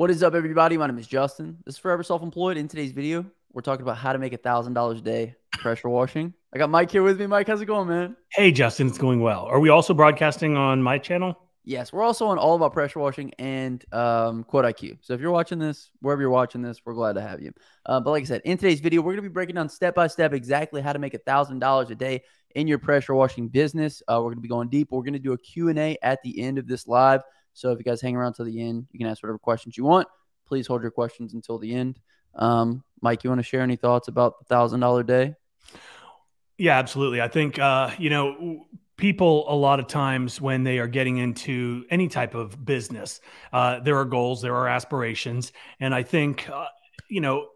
What is up, everybody? My name is Justin. This is Forever Self Employed. In today's video, we're talking about how to make a $1,000 a day pressure washing. I got Mike here with me. Mike, how's it going, man? Hey, Justin, it's going well. Are we also broadcasting on my channel? Yes, we're also on all about pressure washing and um, Quote IQ. So if you're watching this, wherever you're watching this, we're glad to have you. Uh, but like I said, in today's video, we're going to be breaking down step by step exactly how to make a $1,000 a day in your pressure washing business. Uh, we're going to be going deep. We're going to do a Q&A at the end of this live. So if you guys hang around till the end, you can ask whatever questions you want. Please hold your questions until the end. Um, Mike, you want to share any thoughts about the thousand dollar day? Yeah, absolutely. I think uh, you know people a lot of times when they are getting into any type of business, uh, there are goals, there are aspirations, and I think uh, you know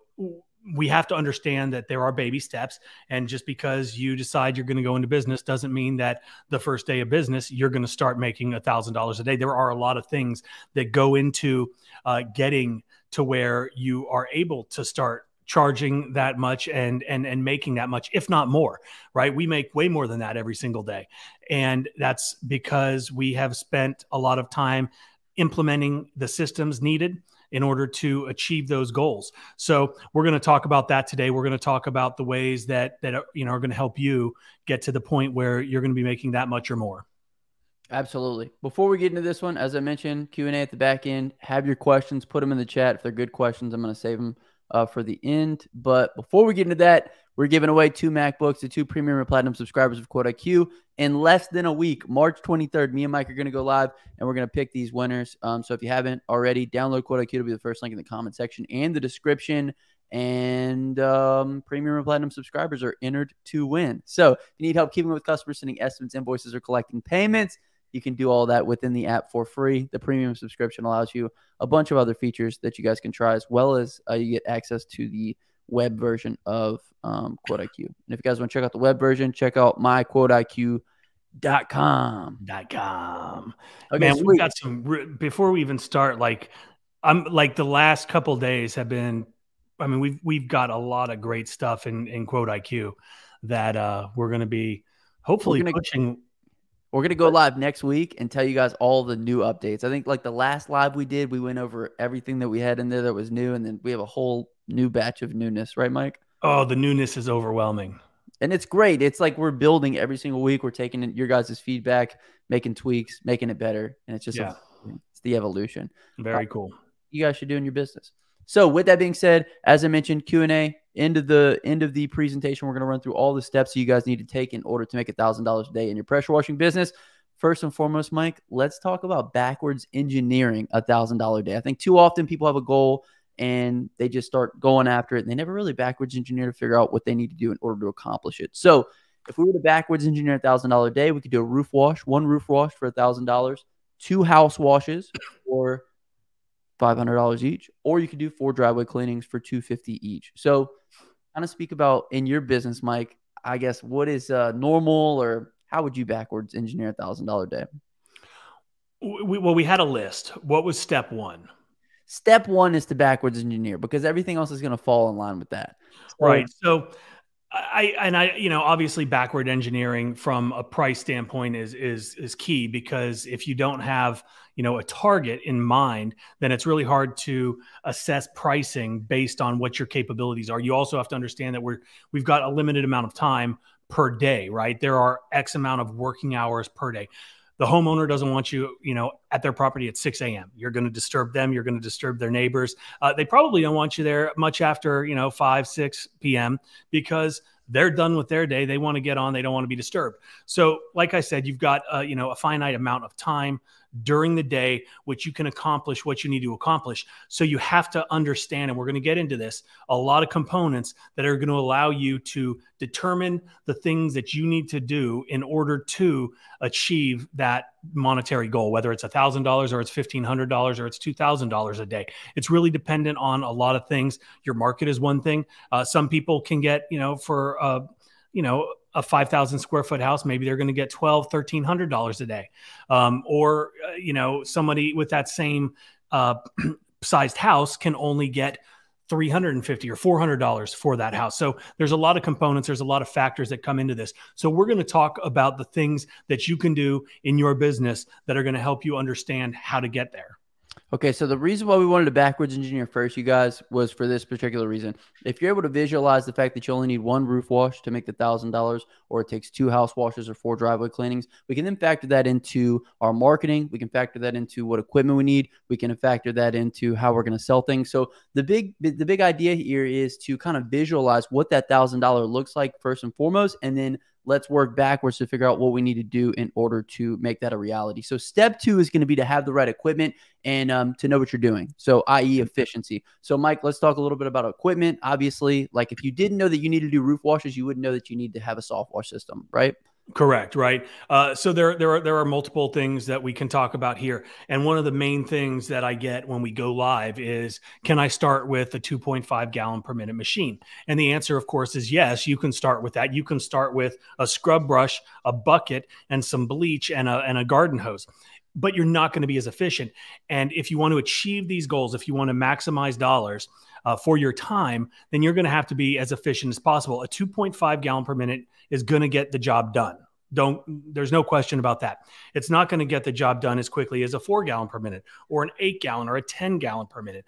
we have to understand that there are baby steps and just because you decide you're going to go into business doesn't mean that the first day of business you're going to start making a thousand dollars a day. There are a lot of things that go into uh, getting to where you are able to start charging that much and and and making that much if not more right? We make way more than that every single day. And that's because we have spent a lot of time implementing the systems needed in order to achieve those goals. So we're going to talk about that today. We're going to talk about the ways that that uh, you know are going to help you get to the point where you're going to be making that much or more. Absolutely. Before we get into this one, as I mentioned, Q and A at the back end. Have your questions, put them in the chat. If they're good questions, I'm going to save them uh, for the end. But before we get into that, we're giving away two MacBooks to two premium and platinum subscribers of Quote IQ in less than a week. March 23rd, me and Mike are going to go live and we're going to pick these winners. Um, so if you haven't already, download Quote IQ to be the first link in the comment section and the description. And um, premium and platinum subscribers are entered to win. So if you need help keeping with customers, sending estimates, invoices, or collecting payments, you can do all that within the app for free. The premium subscription allows you a bunch of other features that you guys can try, as well as uh, you get access to the web version of um, Quote IQ. And if you guys want to check out the web version, check out myquoteiq.com. Dot com. Dot com. Okay, Man, sweet. we've got some before we even start. Like, I'm like the last couple days have been. I mean, we've we've got a lot of great stuff in in Quote IQ that uh, we're going to be hopefully gonna, pushing. We're going to go live next week and tell you guys all the new updates. I think like the last live we did, we went over everything that we had in there that was new, and then we have a whole new batch of newness, right, Mike? Oh, the newness is overwhelming. And it's great. It's like we're building every single week. We're taking your guys' feedback, making tweaks, making it better. And it's just yeah. a, it's the evolution. Very uh, cool. You guys should do in your business. So with that being said, as I mentioned, Q&A, end of the end of the presentation, we're going to run through all the steps you guys need to take in order to make a $1,000 a day in your pressure washing business. First and foremost, Mike, let's talk about backwards engineering a $1,000 a day. I think too often people have a goal and they just start going after it. And they never really backwards engineer to figure out what they need to do in order to accomplish it. So if we were to backwards engineer a thousand dollar day, we could do a roof wash, one roof wash for a thousand dollars, two house washes for five hundred dollars each, or you could do four driveway cleanings for two fifty each. So kind of speak about in your business, Mike. I guess what is uh, normal, or how would you backwards engineer a thousand dollar day? We, well, we had a list. What was step one? Step one is to backwards engineer because everything else is going to fall in line with that. So, right. So I and I, you know, obviously backward engineering from a price standpoint is is is key because if you don't have, you know, a target in mind, then it's really hard to assess pricing based on what your capabilities are. You also have to understand that we're we've got a limited amount of time per day, right? There are X amount of working hours per day the homeowner doesn't want you, you know, at their property at 6 a.m. You're going to disturb them. You're going to disturb their neighbors. Uh, they probably don't want you there much after, you know, 5, 6 p.m. because they're done with their day. They want to get on. They don't want to be disturbed. So, like I said, you've got, uh, you know, a finite amount of time during the day, which you can accomplish what you need to accomplish. So you have to understand, and we're going to get into this, a lot of components that are going to allow you to determine the things that you need to do in order to achieve that monetary goal, whether it's $1,000 or it's $1,500 or it's $2,000 a day. It's really dependent on a lot of things. Your market is one thing. Uh, some people can get, you know, for, uh, you know, a 5,000 square foot house, maybe they're going to get 12, 1300 dollars a day. Um, or, uh, you know, somebody with that same uh, sized house can only get 350 or 400 dollars for that house. So there's a lot of components, there's a lot of factors that come into this. So we're going to talk about the things that you can do in your business that are going to help you understand how to get there. Okay, so the reason why we wanted to backwards engineer first, you guys, was for this particular reason. If you're able to visualize the fact that you only need one roof wash to make the thousand dollars, or it takes two house washes or four driveway cleanings, we can then factor that into our marketing. We can factor that into what equipment we need. We can factor that into how we're going to sell things. So the big the big idea here is to kind of visualize what that thousand dollar looks like first and foremost, and then let's work backwards to figure out what we need to do in order to make that a reality. So, step two is going to be to have the right equipment and um, to know what you're doing. So, i.e., efficiency. So, Mike, let's talk a little bit about equipment. Obviously, like if you didn't know that you need to do roof washes, you wouldn't know that you need to have a soft wash system, right? Correct, right? Uh, so there, there are there are multiple things that we can talk about here, and one of the main things that I get when we go live is, can I start with a 2.5 gallon per minute machine? And the answer, of course, is yes. You can start with that. You can start with a scrub brush, a bucket, and some bleach and a and a garden hose but you're not going to be as efficient. And if you want to achieve these goals, if you want to maximize dollars uh, for your time, then you're going to have to be as efficient as possible. A 2.5 gallon per minute is going to get the job done. Don't there's no question about that. It's not going to get the job done as quickly as a four gallon per minute or an eight gallon or a 10 gallon per minute.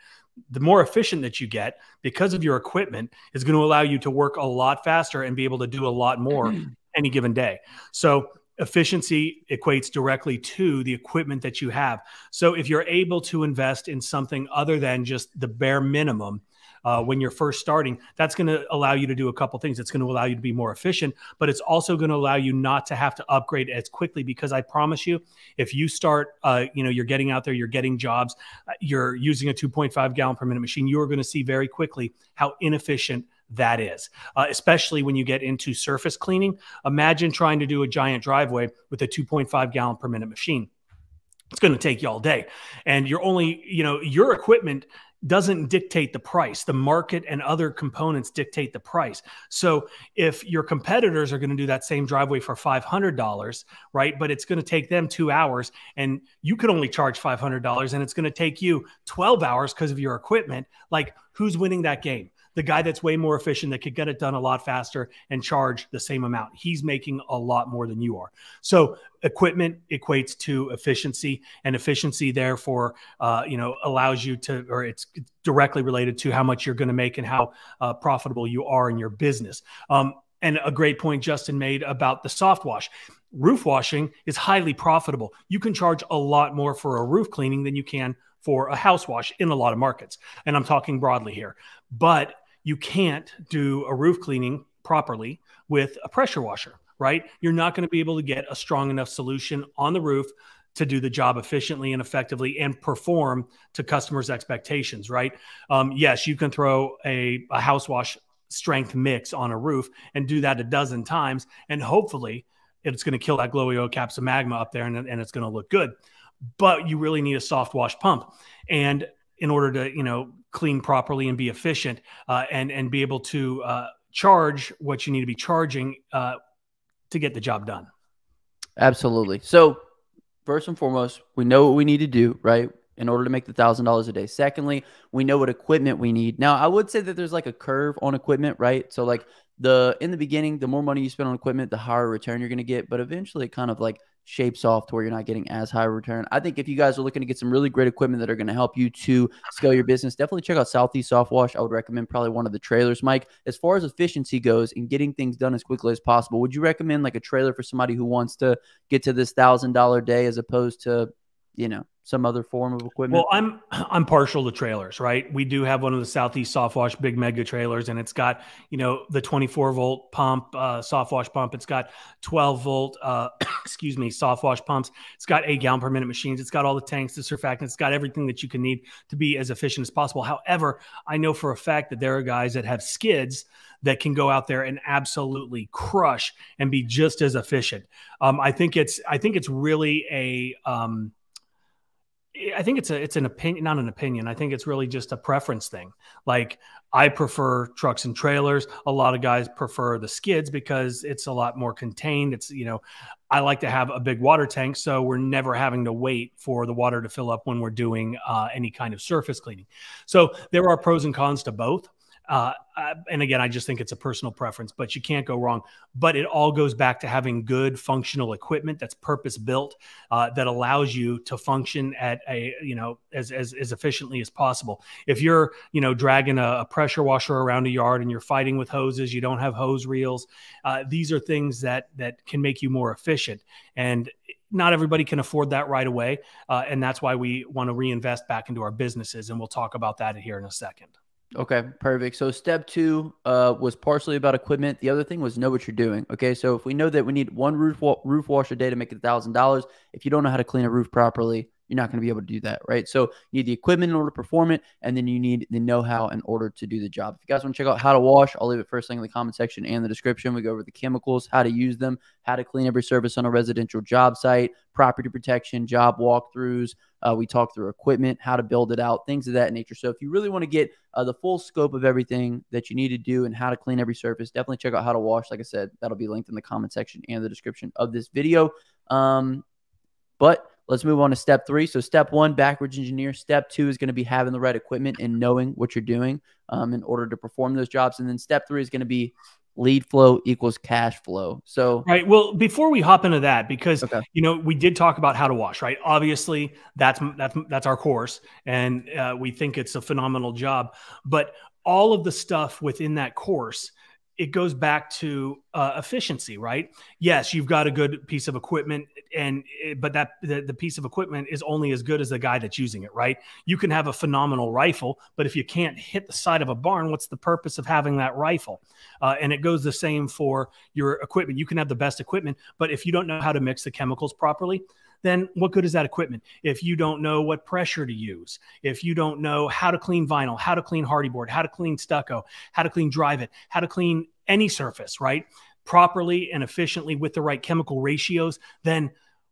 The more efficient that you get because of your equipment is going to allow you to work a lot faster and be able to do a lot more any given day. So efficiency equates directly to the equipment that you have. So if you're able to invest in something other than just the bare minimum, uh, when you're first starting, that's going to allow you to do a couple things. It's going to allow you to be more efficient, but it's also going to allow you not to have to upgrade as quickly because I promise you, if you start, uh, you know, you're getting out there, you're getting jobs, uh, you're using a 2.5 gallon per minute machine, you are going to see very quickly how inefficient that is, uh, especially when you get into surface cleaning. Imagine trying to do a giant driveway with a 2.5 gallon per minute machine. It's going to take you all day. And you're only, you know, your equipment doesn't dictate the price. The market and other components dictate the price. So if your competitors are going to do that same driveway for $500, right, but it's going to take them two hours and you can only charge $500 and it's going to take you 12 hours because of your equipment, like who's winning that game? The guy that's way more efficient that could get it done a lot faster and charge the same amount. He's making a lot more than you are. So equipment equates to efficiency, and efficiency therefore, uh, you know, allows you to, or it's directly related to how much you're going to make and how uh, profitable you are in your business. Um, and a great point Justin made about the soft wash. Roof washing is highly profitable. You can charge a lot more for a roof cleaning than you can for a house wash in a lot of markets. And I'm talking broadly here. But you can't do a roof cleaning properly with a pressure washer, right? You're not going to be able to get a strong enough solution on the roof to do the job efficiently and effectively and perform to customers' expectations, right? Um, yes, you can throw a, a house wash strength mix on a roof and do that a dozen times, and hopefully it's going to kill that Gloeocapsa magma up there and, and it's going to look good. But you really need a soft wash pump. And in order to, you know, clean properly and be efficient uh, and and be able to uh, charge what you need to be charging uh, to get the job done. Absolutely. So first and foremost, we know what we need to do, right? In order to make the thousand dollars a day. Secondly, we know what equipment we need. Now, I would say that there's like a curve on equipment, right? So like the in the beginning, the more money you spend on equipment, the higher return you're going to get. But eventually, it kind of like shapes off to where you're not getting as high return. I think if you guys are looking to get some really great equipment that are going to help you to scale your business, definitely check out Southeast Soft Wash. I would recommend probably one of the trailers. Mike, as far as efficiency goes and getting things done as quickly as possible, would you recommend like a trailer for somebody who wants to get to this thousand dollar day as opposed to, you know, some other form of equipment? Well, I'm I'm partial to trailers, right? We do have one of the Southeast soft wash big mega trailers, and it's got you know the 24 volt pump, uh, soft wash pump. It's got 12 volt, uh, excuse me, soft wash pumps. It's got eight gallon per minute machines. It's got all the tanks, the surfactants. It's got everything that you can need to be as efficient as possible. However, I know for a fact that there are guys that have skids that can go out there and absolutely crush and be just as efficient. Um, I think it's I think it's really a um, I think it's a it's an opinion, not an opinion. I think it's really just a preference thing. Like I prefer trucks and trailers. A lot of guys prefer the skids because it's a lot more contained. It's you know, I like to have a big water tank, so we're never having to wait for the water to fill up when we're doing uh, any kind of surface cleaning. So there are pros and cons to both. Uh, and again, I just think it's a personal preference, but you can't go wrong. But it all goes back to having good functional equipment that's purpose built uh, that allows you to function at a you know as, as as efficiently as possible. If you're you know dragging a, a pressure washer around a yard and you're fighting with hoses, you don't have hose reels. Uh, these are things that that can make you more efficient. And not everybody can afford that right away, uh, and that's why we want to reinvest back into our businesses. And we'll talk about that here in a second. Okay, perfect. So step two uh, was partially about equipment. The other thing was know what you're doing. Okay, so if we know that we need one roof wa- roof wash a day to make a thousand dollars, if you don't know how to clean a roof properly, you're not going to be able to do that, right? So you need the equipment in order to perform it, and then you need the know-how in order to do the job. If you guys want to check out how to wash, I'll leave it first thing in the comment section and the description. We go over the chemicals, how to use them, how to clean every surface on a residential job site, property protection, job walkthroughs. Uh, we talk through equipment, how to build it out, things of that nature. So if you really want to get uh, the full scope of everything that you need to do and how to clean every surface, definitely check out how to wash. Like I said, that'll be linked in the comment section and the description of this video. Um, but Let's move on to step three. So, step one, backwards engineer. Step two is going to be having the right equipment and knowing what you're doing um, in order to perform those jobs. And then step three is going to be lead flow equals cash flow. So, right. Well, before we hop into that, because okay. you know we did talk about how to wash, right? Obviously, that's that's that's our course, and uh, we think it's a phenomenal job. But all of the stuff within that course it goes back to uh, efficiency, right? Yes, you've got a good piece of equipment, and eh, but that the, the, piece of equipment is only as good as the guy that's using it, right? You can have a phenomenal rifle, but if you can't hit the side of a barn, what's the purpose of having that rifle? Uh, and it goes the same for your equipment. You can have the best equipment, but if you don't know how to mix the chemicals properly, then what good is that equipment if you don't know what pressure to use, if you don't know how to clean vinyl, how to clean Hardie board, how to clean stucco, how to clean Dryvit, how to clean any surface, right? Properly and efficiently with the right chemical ratios, then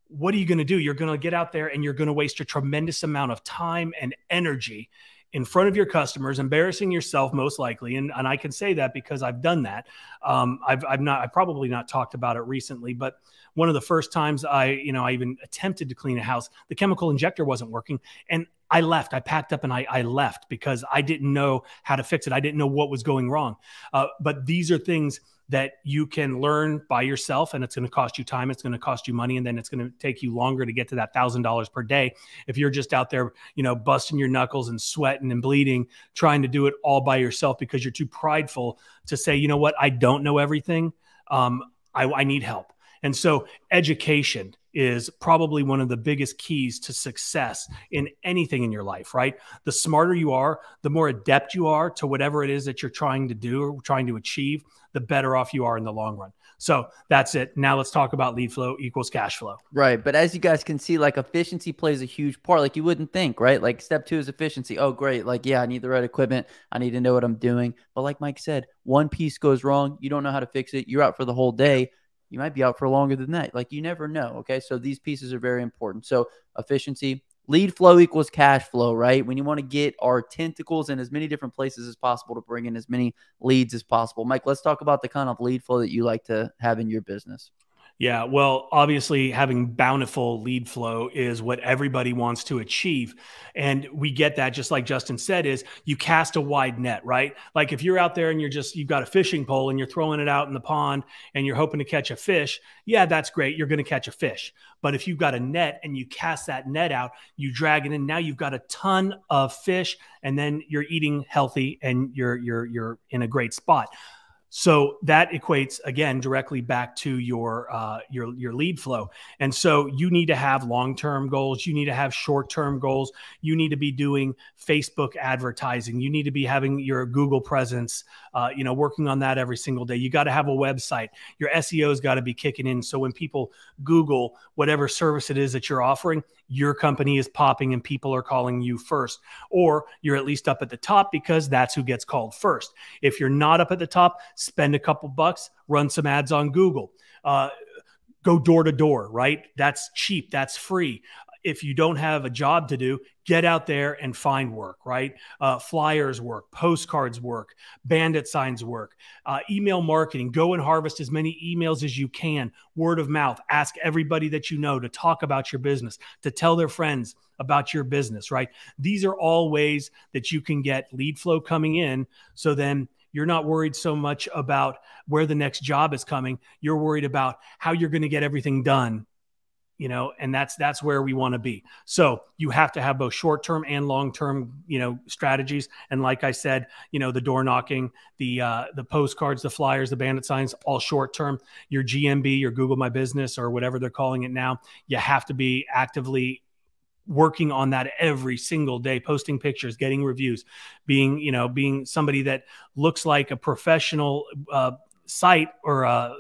what are you going to do? You're going to get out there and you're going to waste a tremendous amount of time and energy in front of your customers, embarrassing yourself most likely. And, and I can say that because I've done that. Um, I've, I've not, I probably not talked about it recently, but one of the first times I, you know, I even attempted to clean a house, the chemical injector wasn't working. And I left. I packed up and I, I left because I didn't know how to fix it. I didn't know what was going wrong. Uh, but these are things that you can learn by yourself and it's going to cost you time it's going to cost you money and then it's going to take you longer to get to that thousand dollars per day if you're just out there you know busting your knuckles and sweating and bleeding trying to do it all by yourself because you're too prideful to say you know what? I don't know everything. Um, I, I need help. And so education is probably one of the biggest keys to success in anything in your life, right? The smarter you are, the more adept you are to whatever it is that you're trying to do or trying to achieve, the better off you are in the long run. So that's it. Now let's talk about lead flow equals cash flow. Right. But as you guys can see, like efficiency plays a huge part. Like you wouldn't think, right? Like step two is efficiency. Oh, great. Like, yeah, I need the right equipment. I need to know what I'm doing. But like Mike said, one piece goes wrong. You don't know how to fix it. You're out for the whole day you might be out for longer than that. Like you never know. Okay. So these pieces are very important. So efficiency, lead flow equals cash flow, right? When you want to get our tentacles in as many different places as possible to bring in as many leads as possible. Mike, let's talk about the kind of lead flow that you like to have in your business. Yeah, well, obviously, having bountiful lead flow is what everybody wants to achieve. And we get that, just like Justin said, is you cast a wide net, right? Like if you're out there and you're just, you've got a fishing pole and you're throwing it out in the pond and you're hoping to catch a fish, yeah, that's great. You're going to catch a fish. But if you've got a net and you cast that net out, you drag it in, now you've got a ton of fish and then you're eating healthy and you're, you're, you're in a great spot. So that equates again directly back to your uh, your your lead flow. And so you need to have long term goals. You need to have short term goals. You need to be doing Facebook advertising. You need to be having your Google presence. Uh, you know, working on that every single day. You got to have a website. Your SEO's got to be kicking in. So when people Google whatever service it is that you're offering, your company is popping and people are calling you first, or you're at least up at the top because that's who gets called first. If you're not up at the top, spend a couple bucks, run some ads on Google. Uh, go door to door, right? That's cheap, that's free if you don't have a job to do, get out there and find work, right? Uh, flyers work, postcards work, bandit signs work, uh, email marketing. Go and harvest as many emails as you can, word of mouth. Ask everybody that you know to talk about your business, to tell their friends about your business, right? These are all ways that you can get lead flow coming in. So then you're not worried so much about where the next job is coming. You're worried about how you're going to get everything done you know and that's that's where we want to be. So you have to have both short term and long term you know strategies. And like i said you know the door knocking the uh, the postcards the flyers the bandit signs all short term your gmb your google my business or whatever they're calling it now you have to be actively working on that every single day posting pictures getting reviews being you know being somebody that looks like a professional uh, site or uh,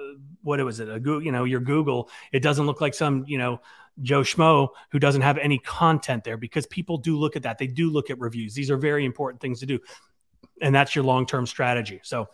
what was it? A Google, you know, your Google. It doesn't look like some, you know, Joe Schmo who doesn't have any content there because people do look at that. They do look at reviews. These are very important things to do, and that's your long term strategy. So,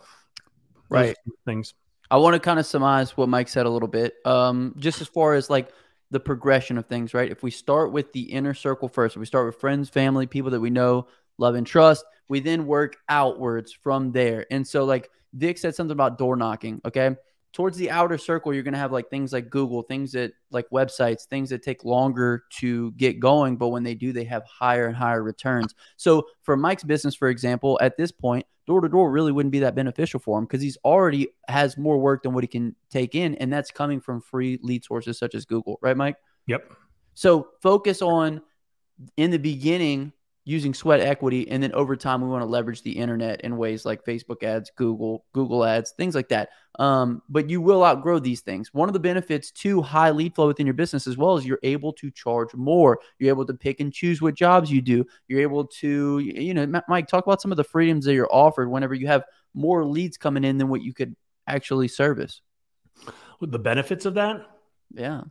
right things. I want to kind of surmise what Mike said a little bit. Um, just as far as like the progression of things, right? If we start with the inner circle first, if we start with friends, family, people that we know, love, and trust, we then work outwards from there. And so, like Mike said something about door knocking. Okay towards the outer circle, you're going to have like things like Google, things that like websites, things that take longer to get going. But when they do, they have higher and higher returns. So for Mike's business, for example, at this point, door to door really wouldn't be that beneficial for him because he's already has more work than what he can take in. And that's coming from free lead sources such as Google, right, Mike? Yep. So focus on in the beginning using sweat equity and then over time we want to leverage the internet in ways like facebook ads google google ads things like that. Um, but you will outgrow these things. One of the benefits to high lead flow within your business as well is you're able to charge more. You're able to pick and choose what jobs you do. You're able to you know mike talk about some of the freedoms that you're offered whenever you have more leads coming in than what you could actually service. The benefits of that? Yeah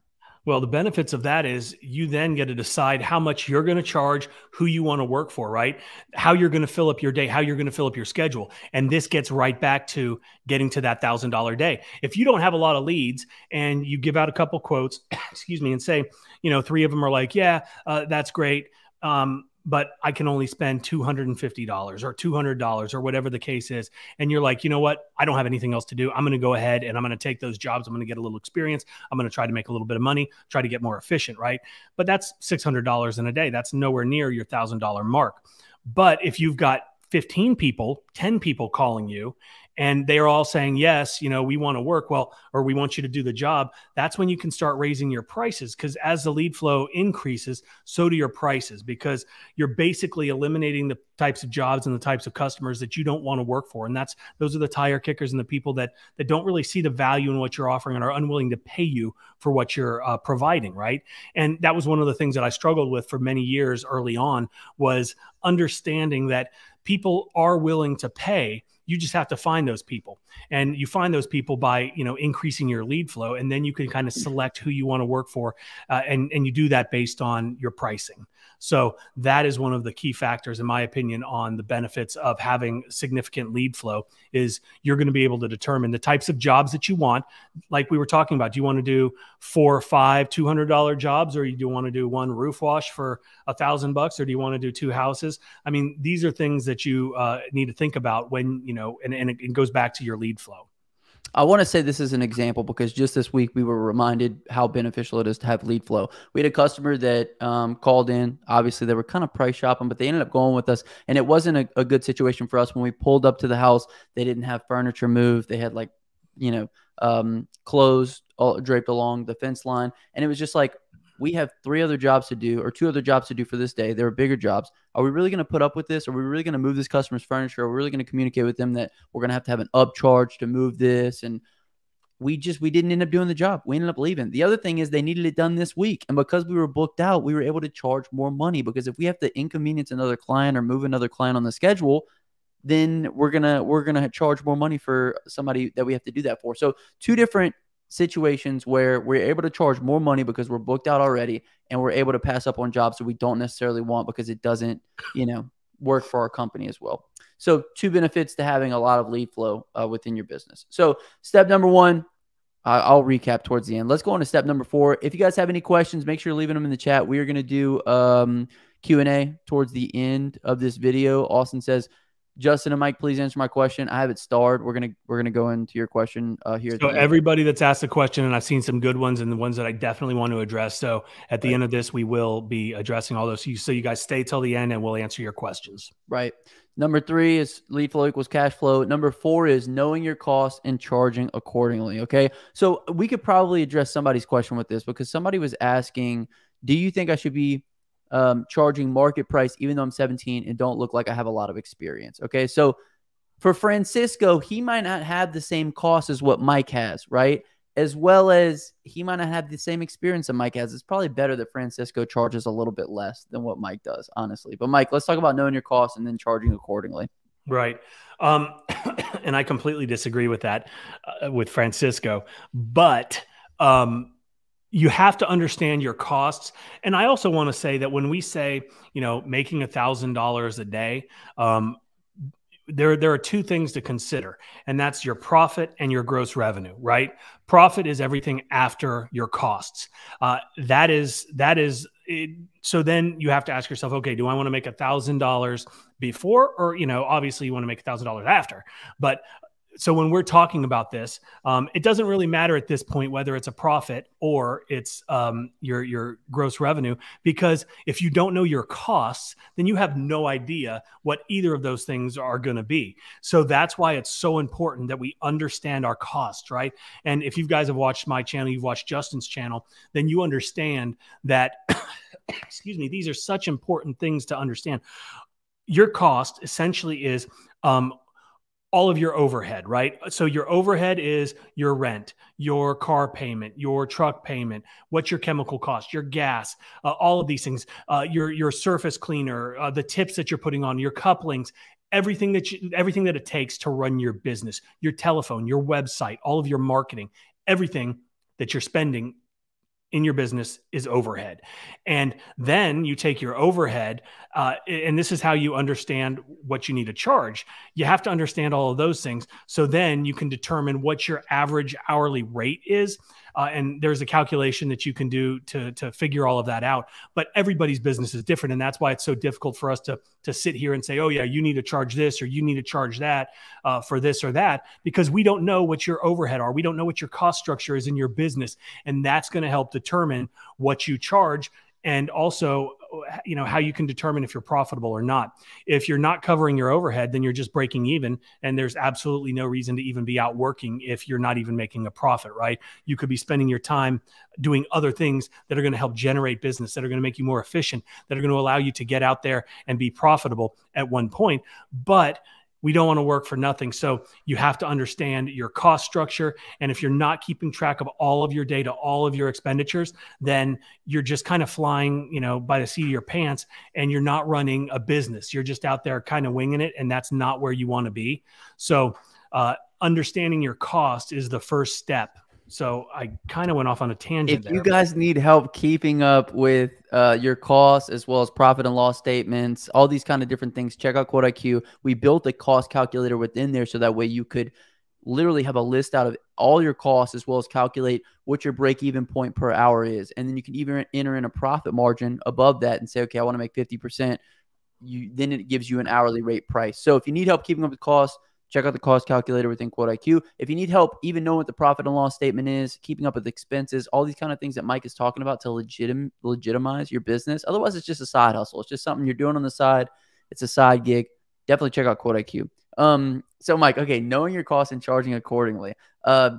well, the benefits of that is you then get to decide how much you're going to charge, who you want to work for, right? How you're going to fill up your day, how you're going to fill up your schedule. And this gets right back to getting to that $1,000 day. If you don't have a lot of leads and you give out a couple quotes, excuse me, and say, you know, three of them are like, yeah, uh, that's great. Um, but I can only spend $250 or $200 or whatever the case is. And you're like, you know what? I don't have anything else to do. I'm going to go ahead and I'm going to take those jobs. I'm going to get a little experience. I'm going to try to make a little bit of money, try to get more efficient, right? But that's $600 in a day. That's nowhere near your $1,000 mark. But if you've got 15 people, 10 people calling you, and they are all saying yes you know we want to work well or we want you to do the job that's when you can start raising your prices because as the lead flow increases so do your prices because you're basically eliminating the types of jobs and the types of customers that you don't want to work for and that's those are the tire kickers and the people that that don't really see the value in what you're offering and are unwilling to pay you for what you're uh, providing right? And that was one of the things that i struggled with for many years early on was understanding that people are willing to pay you just have to find those people. And you find those people by you know increasing your lead flow and then you can kind of select who you want to work for uh, and and you do that based on your pricing so that is one of the key factors, in my opinion, on the benefits of having significant lead flow is you're going to be able to determine the types of jobs that you want. Like we were talking about, do you want to do four or five $200 jobs, or do you want to do one roof wash for a thousand bucks, or do you want to do two houses? I mean, these are things that you uh, need to think about when, you know, and, and it goes back to your lead flow. I want to say this is an example because just this week we were reminded how beneficial it is to have lead flow. We had a customer that um, called in. Obviously, they were kind of price shopping, but they ended up going with us. And it wasn't a, a good situation for us when we pulled up to the house. They didn't have furniture moved. They had like, you know, um, clothes all draped along the fence line. And it was just like, we have three other jobs to do or two other jobs to do for this day. They were bigger jobs. Are we really going to put up with this? Are we really going to move this customer's furniture? Are we really going to communicate with them that we're going to have to have an upcharge to move this? And we just we didn't end up doing the job. We ended up leaving. The other thing is they needed it done this week, and because we were booked out, we were able to charge more money. Because if we have to inconvenience another client or move another client on the schedule, then we're gonna we're gonna charge more money for somebody that we have to do that for. So two different situations where we're able to charge more money because we're booked out already and we're able to pass up on jobs that we don't necessarily want because it doesn't, you know, work for our company as well. So, two benefits to having a lot of lead flow uh, within your business. So, step number one, I'll recap towards the end. Let's go on to step number four. If you guys have any questions, make sure you're leaving them in the chat. We are going to do um, Q and A towards the end of this video. Austin says, Justin and Mike, please answer my question. I have it starred. We're gonna we're gonna go into your question uh, here. So everybody that's asked a question, and I've seen some good ones and the ones that I definitely want to address. So at the right. end of this, we will be addressing all those. So you, so you guys stay till the end, and we'll answer your questions. Right. Number three is lead flow equals cash flow. Number four is knowing your costs and charging accordingly. Okay. So we could probably address somebody's question with this because somebody was asking, do you think I should be um, charging market price, even though I'm 17 and don't look like I have a lot of experience. Okay. So for Francisco, he might not have the same cost as what Mike has, right? As well as he might not have the same experience that Mike has. It's probably better that Francisco charges a little bit less than what Mike does, honestly. But Mike, let's talk about knowing your costs and then charging accordingly. Right. Um, and I completely disagree with that uh, with Francisco. But um, you have to understand your costs. And I also want to say that when we say, you know, making a thousand dollars a day, um, there, there are two things to consider, and that's your profit and your gross revenue, right? Profit is everything after your costs. Uh, that is that is it, so. Then you have to ask yourself, okay, do I want to make a thousand dollars before, or you know, obviously you want to make a thousand dollars after, but so when we're talking about this, um, it doesn't really matter at this point whether it's a profit or it's um, your your gross revenue, because if you don't know your costs, then you have no idea what either of those things are going to be. So that's why it's so important that we understand our costs, right? And if you guys have watched my channel, you've watched Justin's channel, then you understand that. excuse me; these are such important things to understand. Your cost essentially is um, all of your overhead, right? So your overhead is your rent, your car payment, your truck payment, what's your chemical cost, your gas, uh, all of these things, uh, your your surface cleaner, uh, the tips that you're putting on, your couplings, everything that you, everything that it takes to run your business, your telephone, your website, all of your marketing, everything that you're spending in your business is overhead. And then you take your overhead, uh, and this is how you understand what you need to charge. You have to understand all of those things. So then you can determine what your average hourly rate is. Uh, and there's a calculation that you can do to, to figure all of that out. But everybody's business is different. And that's why it's so difficult for us to, to sit here and say, oh, yeah, you need to charge this or you need to charge that uh, for this or that, because we don't know what your overhead are. We don't know what your cost structure is in your business. And that's going to help determine what you charge and also you know how you can determine if you're profitable or not. If you're not covering your overhead then you're just breaking even and there's absolutely no reason to even be out working if you're not even making a profit right? You could be spending your time doing other things that are going to help generate business that are going to make you more efficient that are going to allow you to get out there and be profitable at one point. But we don't want to work for nothing. So you have to understand your cost structure. And if you're not keeping track of all of your data, all of your expenditures, then you're just kind of flying, you know, by the seat of your pants and you're not running a business. You're just out there kind of winging it. And that's not where you want to be. So uh, understanding your cost is the first step so I kind of went off on a tangent. If there. you guys need help keeping up with uh, your costs as well as profit and loss statements, all these kind of different things, check out Quote IQ. We built a cost calculator within there so that way you could literally have a list out of all your costs as well as calculate what your break even point per hour is. And then you can even enter in a profit margin above that and say, okay, I want to make 50%. You then it gives you an hourly rate price. So if you need help keeping up with costs, Check out the cost calculator within Quote IQ. If you need help, even knowing what the profit and loss statement is, keeping up with expenses, all these kind of things that Mike is talking about to legitim- legitimize your business. Otherwise, it's just a side hustle. It's just something you're doing on the side. It's a side gig. Definitely check out Quote IQ. Um, so Mike, okay, knowing your costs and charging accordingly, uh,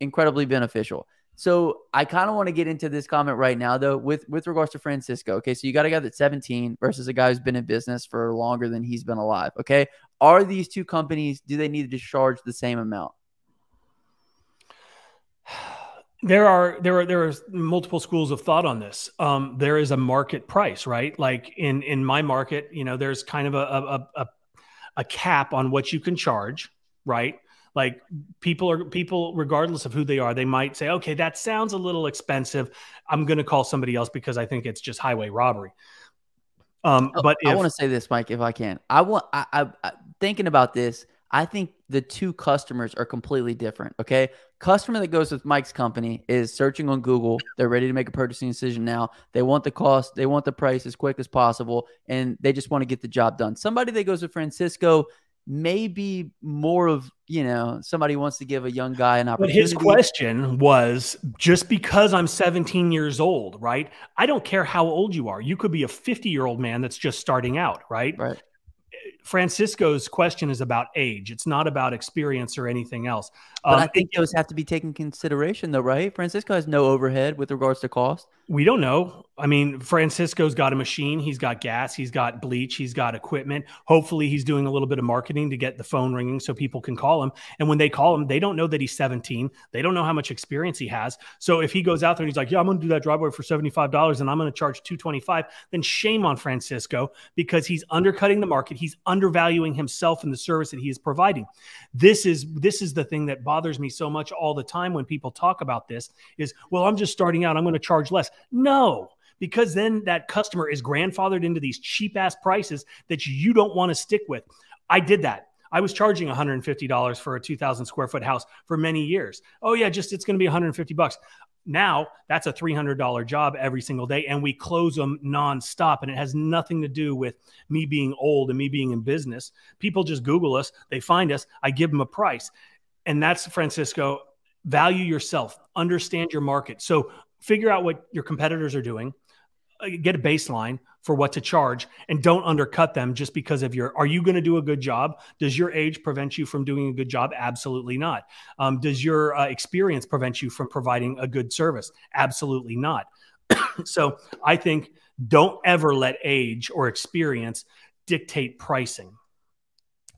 incredibly beneficial. So I kind of want to get into this comment right now, though, with with regards to Francisco. Okay, so you got a guy that's 17 versus a guy who's been in business for longer than he's been alive. Okay, are these two companies do they need to charge the same amount? There are there are there are multiple schools of thought on this. Um, there is a market price, right? Like in in my market, you know, there's kind of a a, a, a cap on what you can charge, right? like people are people regardless of who they are they might say okay that sounds a little expensive i'm going to call somebody else because i think it's just highway robbery um, oh, but I want to say this, Mike, if I can. I want. I, I, I, thinking about this. I think the two customers are completely different. Okay. Customer that goes with Mike's company is searching on Google. They're ready to make a purchasing decision now. They want the cost, they want the price as quick as possible, and they just want to get the job done. Somebody that goes with Francisco may be more of, you know, somebody wants to give a young guy an opportunity. But his question was just because I'm 17 years old, right? I don't care how old you are. You could be a 50 year old man that's just starting out, right? Right. Francisco's question is about age. It's not about experience or anything else. But um, I think those have to be taken consideration, though, right? Francisco has no overhead with regards to cost. We don't know. I mean, Francisco's got a machine. He's got gas. He's got bleach. He's got equipment. Hopefully, he's doing a little bit of marketing to get the phone ringing so people can call him. And when they call him, they don't know that he's 17. They don't know how much experience he has. So if he goes out there and he's like, "Yeah, I'm going to do that driveway for seventy-five dollars, and I'm going to charge two twenty-five, then shame on Francisco because he's undercutting the market. He's undervaluing himself and the service that he is providing. This is this is the thing that bothers me so much all the time when people talk about this. Is well, I'm just starting out. I'm going to charge less. No, because then that customer is grandfathered into these cheap ass prices that you don't want to stick with. I did that. I was charging $150 for a 2000 square foot house for many years. Oh yeah, just it's going to be 150 bucks. Now that's a $300 job every single day and we close them nonstop and it has nothing to do with me being old and me being in business. People just Google us, they find us, I give them a price. And that's Francisco, value yourself, understand your market. So figure out what your competitors are doing, uh, get a baseline for what to charge and don't undercut them just because of your are you going to do a good job? Does your age prevent you from doing a good job? Absolutely not. Um, does your uh, experience prevent you from providing a good service? Absolutely not. So i think don't ever let age or experience dictate pricing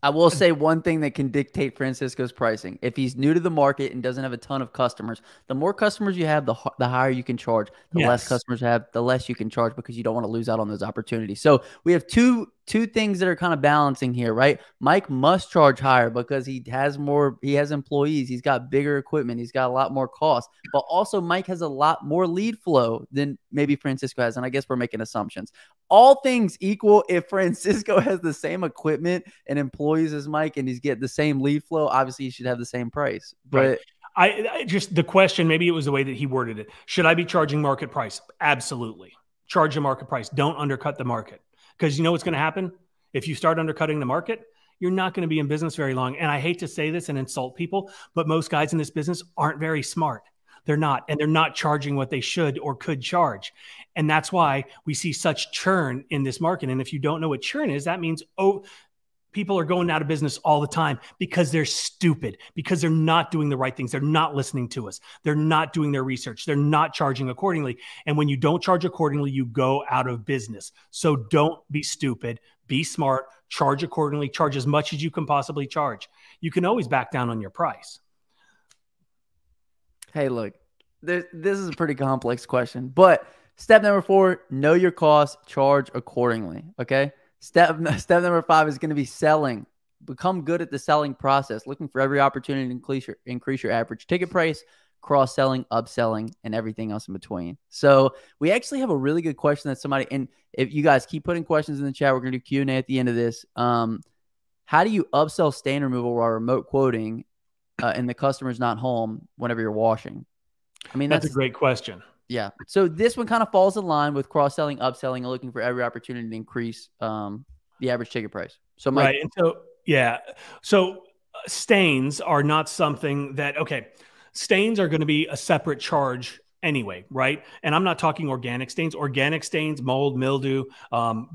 I will say one thing that can dictate Francisco's pricing. If he's new to the market and doesn't have a ton of customers, the more customers you have, the the higher you can charge. The yes. less customers have, the less you can charge because you don't want to lose out on those opportunities. So we have two two things that are kind of balancing here, right? Mike must charge higher because he has more, he has employees, he's got bigger equipment, he's got a lot more cost, but also Mike has a lot more lead flow than maybe Francisco has. And I guess we're making assumptions. All things equal, if Francisco has the same equipment and employees as Mike and he's getting the same lead flow, obviously he should have the same price. But right. I, I just the question, maybe it was the way that he worded it. Should I be charging market price? Absolutely. Charge a market price. Don't undercut the market. Because you know what's going to happen? If you start undercutting the market, you're not going to be in business very long. And I hate to say this and insult people, but most guys in this business aren't very smart. They're not, and they're not charging what they should or could charge. And that's why we see such churn in this market. And if you don't know what churn is, that means, oh, people are going out of business all the time because they're stupid, because they're not doing the right things. They're not listening to us. They're not doing their research. They're not charging accordingly. And when you don't charge accordingly, you go out of business. So don't be stupid. Be smart. Charge accordingly. Charge as much as you can possibly charge. You can always back down on your price. Hey, look, this, this is a pretty complex question, but step number four know your costs, charge accordingly. Okay. Step step number five is going to be selling. Become good at the selling process, looking for every opportunity to increase your increase your average ticket price, cross selling, upselling, and everything else in between. So we actually have a really good question that somebody and if you guys keep putting questions in the chat, we're going to do Q and A at the end of this. Um, how do you upsell stain removal while remote quoting, uh, and the customer's not home whenever you're washing? I mean, that's, that's a great question. Yeah. So this one kind of falls in line with cross selling, upselling, and looking for every opportunity to increase um, the average ticket price. So, Mike, right. And so, yeah. So, uh, stains are not something that, okay, stains are going to be a separate charge anyway, right? And I'm not talking organic stains. Organic stains, mold, mildew, um,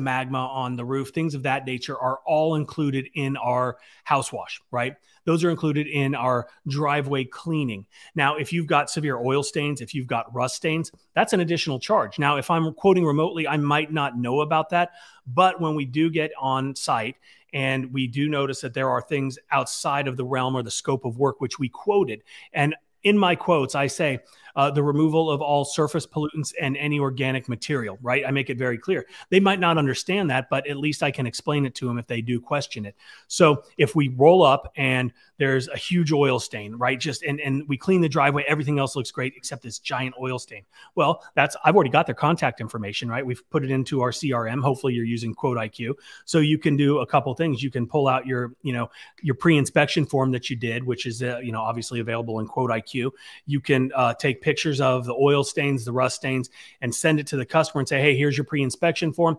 magma on the roof, things of that nature are all included in our house wash, right? Those are included in our driveway cleaning. Now, if you've got severe oil stains, if you've got rust stains, that's an additional charge. Now, if I'm quoting remotely, I might not know about that. But when we do get on site and we do notice that there are things outside of the realm or the scope of work which we quoted, and in my quotes, I say uh, the removal of all surface pollutants and any organic material, right? I make it very clear. They might not understand that, but at least I can explain it to them if they do question it. So if we roll up and there's a huge oil stain, right? Just and and we clean the driveway, everything else looks great except this giant oil stain. Well, that's I've already got their contact information, right? We've put it into our CRM. Hopefully you're using Quote IQ. So you can do a couple things. You can pull out your, you know, your pre-inspection form that you did, which is uh, you know obviously available in Quote IQ. You can uh, take pictures of the oil stains, the rust stains, and send it to the customer and say, hey, here's your pre inspection form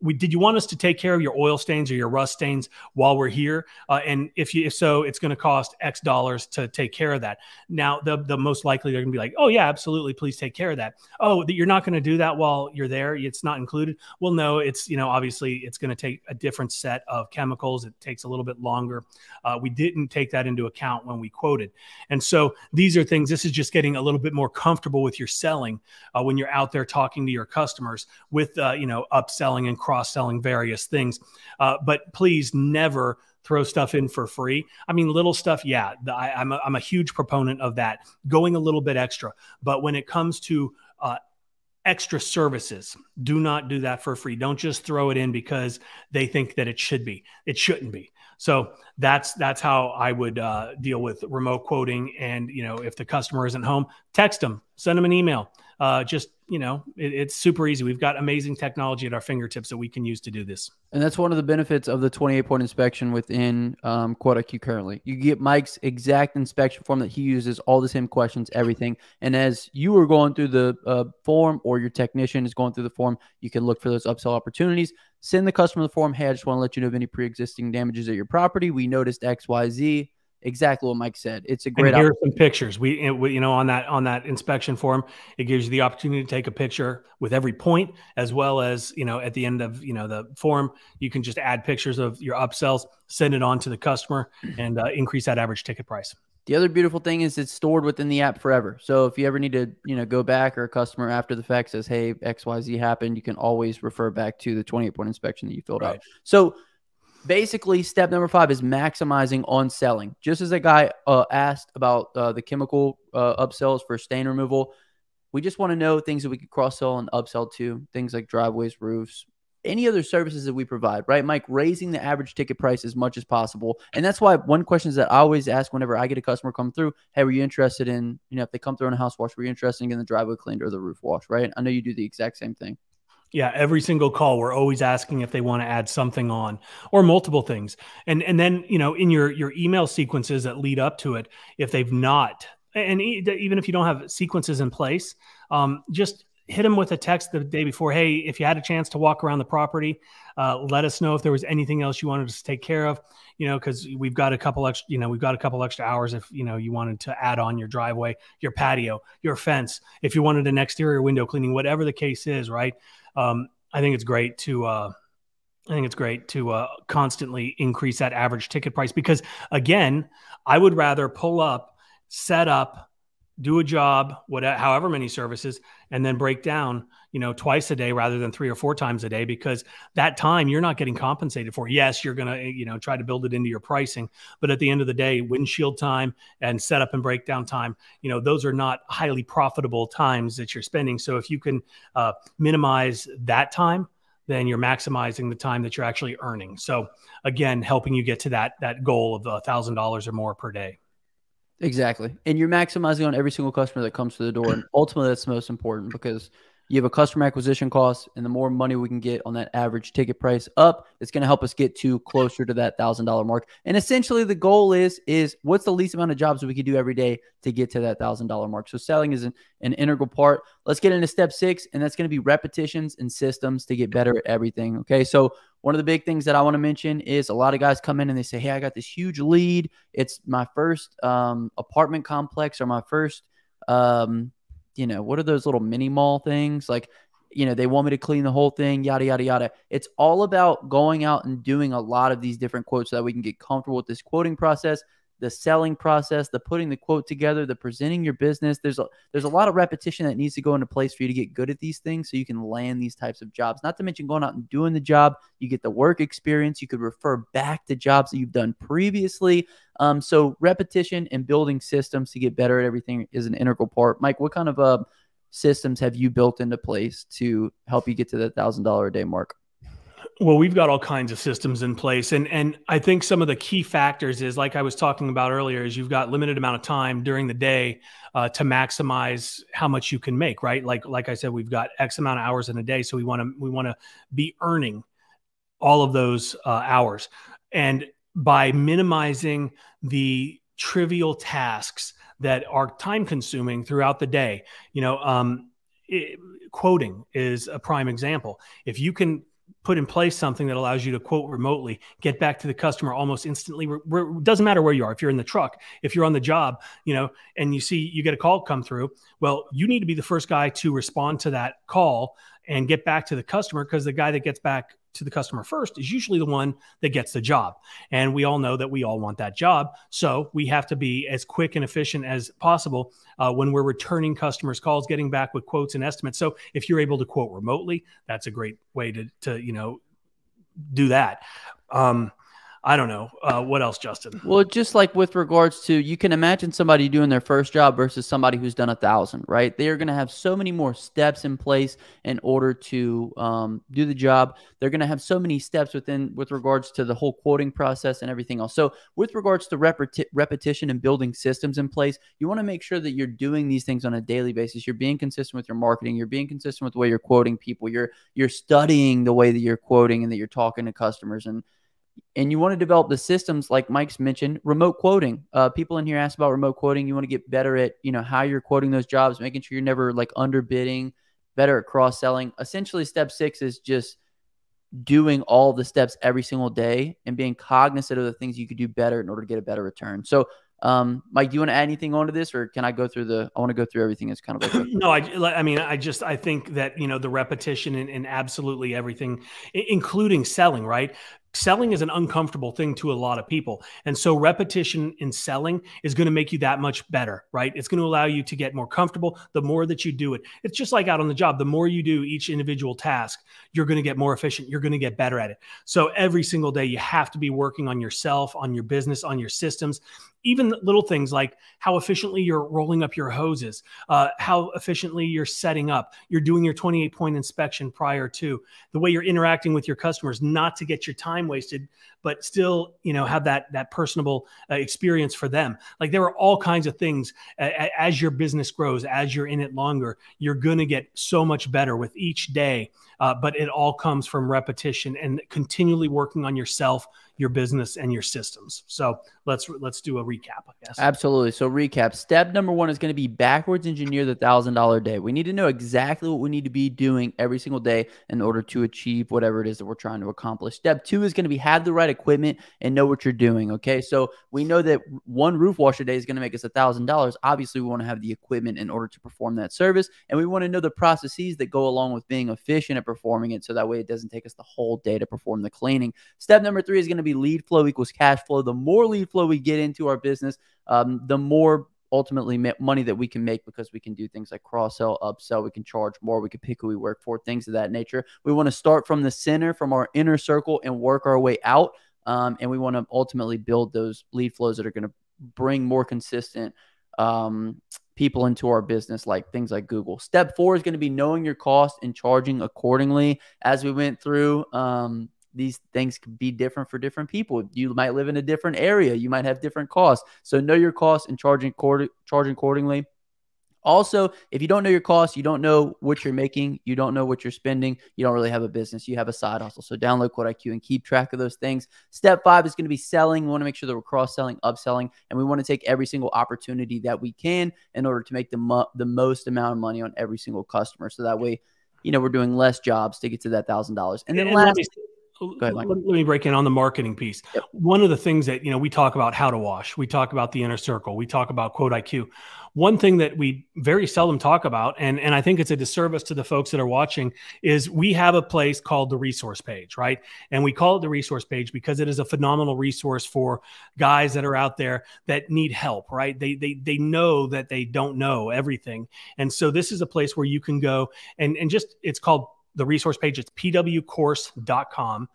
we did you want us to take care of your oil stains or your rust stains while we're here? Uh, and if you if so it's going to cost x dollars to take care of that. Now the the most likely they're going to be like oh yeah absolutely please take care of that. Oh that you're not going to do that while you're there? It's not included? Well no it's you know obviously it's going to take a different set of chemicals. It takes a little bit longer. Uh, we didn't take that into account when we quoted. And so these are things this is just getting a little bit more comfortable with your selling uh, when you're out there talking to your customers with uh, you know upselling and cross selling various things. Uh, but please never throw stuff in for free. I mean, little stuff, yeah, I, am a, I'm a huge proponent of that, going a little bit extra. But when it comes to uh, extra services, do not do that for free. Don't just throw it in because they think that it should be. It shouldn't be. So that's that's how I would uh, deal with remote quoting. And you know, if the customer isn't home, text them, send them an email. Uh, just you know, it, it's super easy. We've got amazing technology at our fingertips that we can use to do this. And that's one of the benefits of the 28 point inspection within um, Quote currently. You get Mike's exact inspection form that he uses, all the same questions, everything. And as you are going through the uh, form or your technician is going through the form, you can look for those upsell opportunities. Send the customer the form. Hey, I just want to let you know of any pre existing damages at your property. We noticed XYZ exactly what Mike said. It's a great. And here are some pictures. We, you know, on that on that inspection form, it gives you the opportunity to take a picture with every point, as well as you know, at the end of you know the form, you can just add pictures of your upsells, send it on to the customer, and uh, increase that average ticket price. The other beautiful thing is it's stored within the app forever. So if you ever need to, you know, go back or a customer after the fact says, "Hey, X Y Z happened," you can always refer back to the 28 point inspection that you filled right. out. So basically step number five is maximizing on selling. Just as a guy uh, asked about uh, the chemical uh, upsells for stain removal we just want to know things that we could cross sell and upsell to things like driveways roofs any other services that we provide right? Mike raising the average ticket price as much as possible. And that's why one question that i always ask whenever i get a customer come through hey were you interested in you know if they come through on a house wash were you interested in getting the driveway cleaned or the roof wash right? I know you do the exact same thing yeah, every single call we're always asking if they want to add something on or multiple things. And and then, you know, in your your email sequences that lead up to it, if they've not and even if you don't have sequences in place, um, just hit them with a text the day before. Hey, if you had a chance to walk around the property, uh, let us know if there was anything else you wanted us to take care of. You know, because we've got a couple extra. You know, we've got a couple extra hours if you know you wanted to add on your driveway, your patio, your fence. If you wanted an exterior window cleaning, whatever the case is, right? Um, I think it's great to uh, I think it's great to uh, constantly increase that average ticket price because again, I would rather pull up, set up, do a job, whatever, however many services, and then break down, you know, twice a day rather than three or four times a day because that time you're not getting compensated for. Yes, you're going to, you know, try to build it into your pricing, but at the end of the day, windshield time and setup and breakdown time, you know, those are not highly profitable times that you're spending. So if you can uh, minimize that time, then you're maximizing the time that you're actually earning. So again, helping you get to that that goal of a thousand dollars or more per day. Exactly. And you're maximizing on every single customer that comes to the door. And ultimately, that's the most important because you have a customer acquisition cost, and the more money we can get on that average ticket price up, it's going to help us get to closer to that thousand dollar mark. And essentially, the goal is is what's the least amount of jobs we can do every day to get to that thousand dollar mark. So selling is an, an integral part. Let's get into step six, and that's going to be repetitions and systems to get better at everything. Okay, so one of the big things that I want to mention is a lot of guys come in and they say, "Hey, I got this huge lead. It's my first um, apartment complex or my first." Um, you know, what are those little mini mall things? Like, you know, they want me to clean the whole thing, yada, yada, yada. It's all about going out and doing a lot of these different quotes so that we can get comfortable with this quoting process. The selling process, the putting the quote together, the presenting your business. There's a there's a lot of repetition that needs to go into place for you to get good at these things so you can land these types of jobs. Not to mention going out and doing the job, you get the work experience. You could refer back to jobs that you've done previously. Um, so repetition and building systems to get better at everything is an integral part. Mike, what kind of uh, systems have you built into place to help you get to the thousand dollar a day mark? Well, we've got all kinds of systems in place, and and I think some of the key factors is like I was talking about earlier, is you've got limited amount of time during the day uh, to maximize how much you can make, right? Like like I said, we've got X amount of hours in a day, so we want to we want to be earning all of those uh, hours, and by minimizing the trivial tasks that are time consuming throughout the day, you know. Um, it, quoting is a prime example. If you can put in place something that allows you to quote remotely, get back to the customer almost instantly. It doesn't matter where you are. If you're in the truck, if you're on the job, you know, and you see you get a call come through, well, you need to be the first guy to respond to that call and get back to the customer because the guy that gets back to the customer first is usually the one that gets the job. And we all know that we all want that job. So we have to be as quick and efficient as possible uh, when we're returning customers' calls, getting back with quotes and estimates. So if you're able to quote remotely, that's a great way to, to you know, do that. Um, I don't know. Uh, what else, Justin? Well, just like with regards to, you can imagine somebody doing their first job versus somebody who's done a thousand, right? They are going to have so many more steps in place in order to um, do the job. They're going to have so many steps within with regards to the whole quoting process and everything else. So, with regards to repeti- repetition and building systems in place, you want to make sure that you're doing these things on a daily basis. You're being consistent with your marketing. You're being consistent with the way you're quoting people. You're you're studying the way that you're quoting and that you're talking to customers and and you want to develop the systems like Mike's mentioned, remote quoting. Uh, people in here ask about remote quoting. You want to get better at you know how you're quoting those jobs, making sure you're never like underbidding, better at cross selling. Essentially, step six is just doing all the steps every single day and being cognizant of the things you could do better in order to get a better return. So um, Mike, do you want to add anything onto this, or can I go through the? I want to go through everything. It's kind of like no. I, I mean, I just I think that you know the repetition and, and absolutely everything, including selling, right? Selling is an uncomfortable thing to a lot of people. And so repetition in selling is going to make you that much better, right? It's going to allow you to get more comfortable the more that you do it. It's just like out on the job. The more you do each individual task, you're going to get more efficient. You're going to get better at it. So every single day you have to be working on yourself, on your business, on your systems even little things like how efficiently you're rolling up your hoses, uh, how efficiently you're setting up, you're doing your 28 point inspection prior to the way you're interacting with your customers, not to get your time wasted, but still, you know, have that that personable uh, experience for them. Like there are all kinds of things uh, as your business grows, as you're in it longer, you're going to get so much better with each day. Uh, but it all comes from repetition and continually working on yourself your business and your systems. So let's let's do a recap, I guess. Absolutely. So recap. Step number one is going to be backwards engineer the thousand dollar day. We need to know exactly what we need to be doing every single day in order to achieve whatever it is that we're trying to accomplish. Step two is going to be have the right equipment and know what you're doing. Okay. So we know that one roof washer day is going to make us a thousand dollars. Obviously, we want to have the equipment in order to perform that service. And we want to know the processes that go along with being efficient at performing it. So that way it doesn't take us the whole day to perform the cleaning. Step number three is going to be be lead flow equals cash flow. The more lead flow we get into our business, um, the more ultimately money that we can make because we can do things like cross sell, upsell, we can charge more, we can pick who we work for, things of that nature. We want to start from the center, from our inner circle, and work our way out. Um, and we want to ultimately build those lead flows that are going to bring more consistent um, people into our business, like things like Google. Step four is going to be knowing your cost and charging accordingly. As we went through, um, these things can be different for different people. You might live in a different area. You might have different costs. So know your costs and charging charging accordingly. Also, if you don't know your costs, you don't know what you're making, you don't know what you're spending, you don't really have a business, you have a side hustle. So download Quote IQ and keep track of those things. Step five is going to be selling. We want to make sure that we're cross selling, upselling, and we want to take every single opportunity that we can in order to make the, mo- the most amount of money on every single customer. So that way, you know, we're doing less jobs to get to that thousand dollars. And then and last. Ahead, let, let, me break in on the marketing piece. Yep. One of the things that you know we talk about how to wash, we talk about the inner circle, we talk about quote IQ. One thing that we very seldom talk about, and and I think it's a disservice to the folks that are watching, is we have a place called the resource page, right? And we call it the resource page because it is a phenomenal resource for guys that are out there that need help, right? They they they know that they don't know everything, and so this is a place where you can go and and just it's called the resource page. It's pwcourse.com.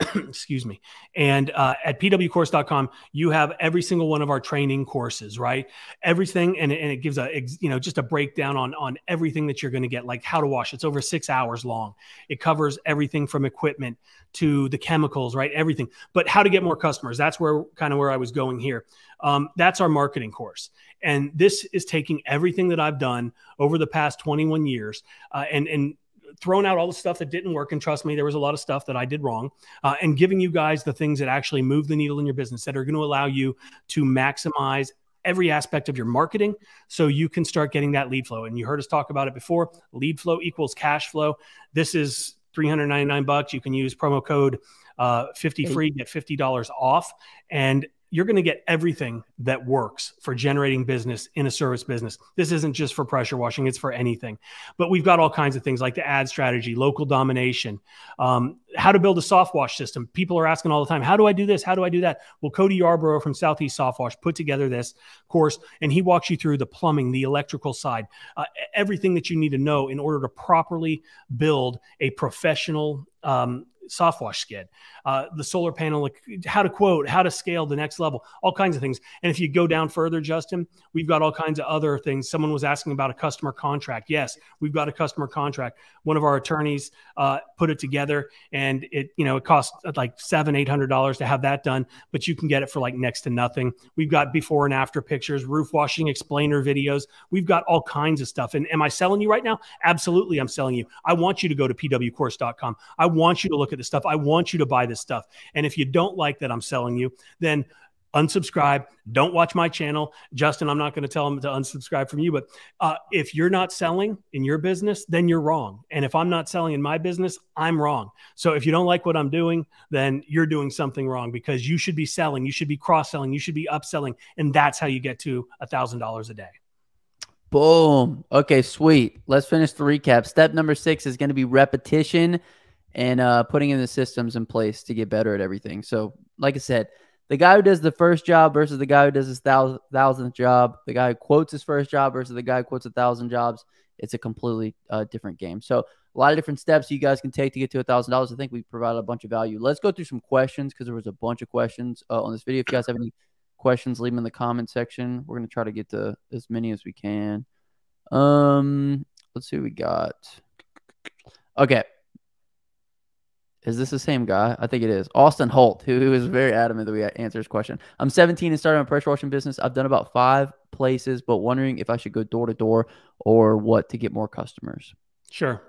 excuse me. And uh, at pwcourse.com, you have every single one of our training courses, right? Everything, and, and it gives a you know just a breakdown on on everything that you're going to get, like how to wash. It's over six hours long. It covers everything from equipment to the chemicals, right? Everything. But how to get more customers? That's where kind of where I was going here. Um, that's our marketing course, and this is taking everything that I've done over the past 21 years, uh, and and thrown out all the stuff that didn't work. And trust me, there was a lot of stuff that I did wrong. Uh, and giving you guys the things that actually move the needle in your business that are going to allow you to maximize every aspect of your marketing so you can start getting that lead flow. And you heard us talk about it before. Lead flow equals cash flow. This is 399 bucks. You can use promo code uh, 50 free, get $50 off. And you're going to get everything that works for generating business in a service business. This isn't just for pressure washing, it's for anything. But we've got all kinds of things like the ad strategy, local domination, um, how to build a soft wash system. People are asking all the time, how do I do this? How do I do that? Well, Cody Yarborough from Southeast Soft Wash put together this course and he walks you through the plumbing, the electrical side, uh, everything that you need to know in order to properly build a professional um, soft wash skid, uh, the solar panel, how to quote, how to scale the next level, all kinds of things. And if you go down further, Justin, we've got all kinds of other things. Someone was asking about a customer contract. Yes, we've got a customer contract. One of our attorneys uh, put it together, and it you know it costs like seven eight hundred dollars to have that done, but you can get it for like next to nothing. We've got before and after pictures, roof washing explainer videos. We've got all kinds of stuff. And am I selling you right now? Absolutely, I'm selling you. I want you to go to pwcourse.com. I want you to look at this stuff. I want you to buy this stuff. And if you don't like that I'm selling you, then unsubscribe. Don't watch my channel. Justin, I'm not going to tell them to unsubscribe from you, but uh, if you're not selling in your business, then you're wrong. And if I'm not selling in my business, I'm wrong. So if you don't like what I'm doing, then you're doing something wrong because you should be selling, you should be cross selling, you should be upselling. And that's how you get to a $1,000 a day. Boom. Okay, sweet. Let's finish the recap. Step number six is going to be repetition and uh, putting in the systems in place to get better at everything. So, like I said, the guy who does the first job versus the guy who does his thousand, thousandth job, the guy who quotes his first job versus the guy who quotes a thousand jobs, it's a completely uh, different game. So, a lot of different steps you guys can take to get to a thousand dollars. I think we provided a bunch of value. Let's go through some questions because there was a bunch of questions uh, on this video. If you guys have any questions, leave them in the comment section. We're gonna try to get to as many as we can. Um, let's see what we got. Okay, is this the same guy? I think it is. Austin Holt, who, who is very adamant that we answer his question. I'm 17 and starting a pressure washing business. I've done about five places, but wondering if I should go door to door or what to get more customers. Sure.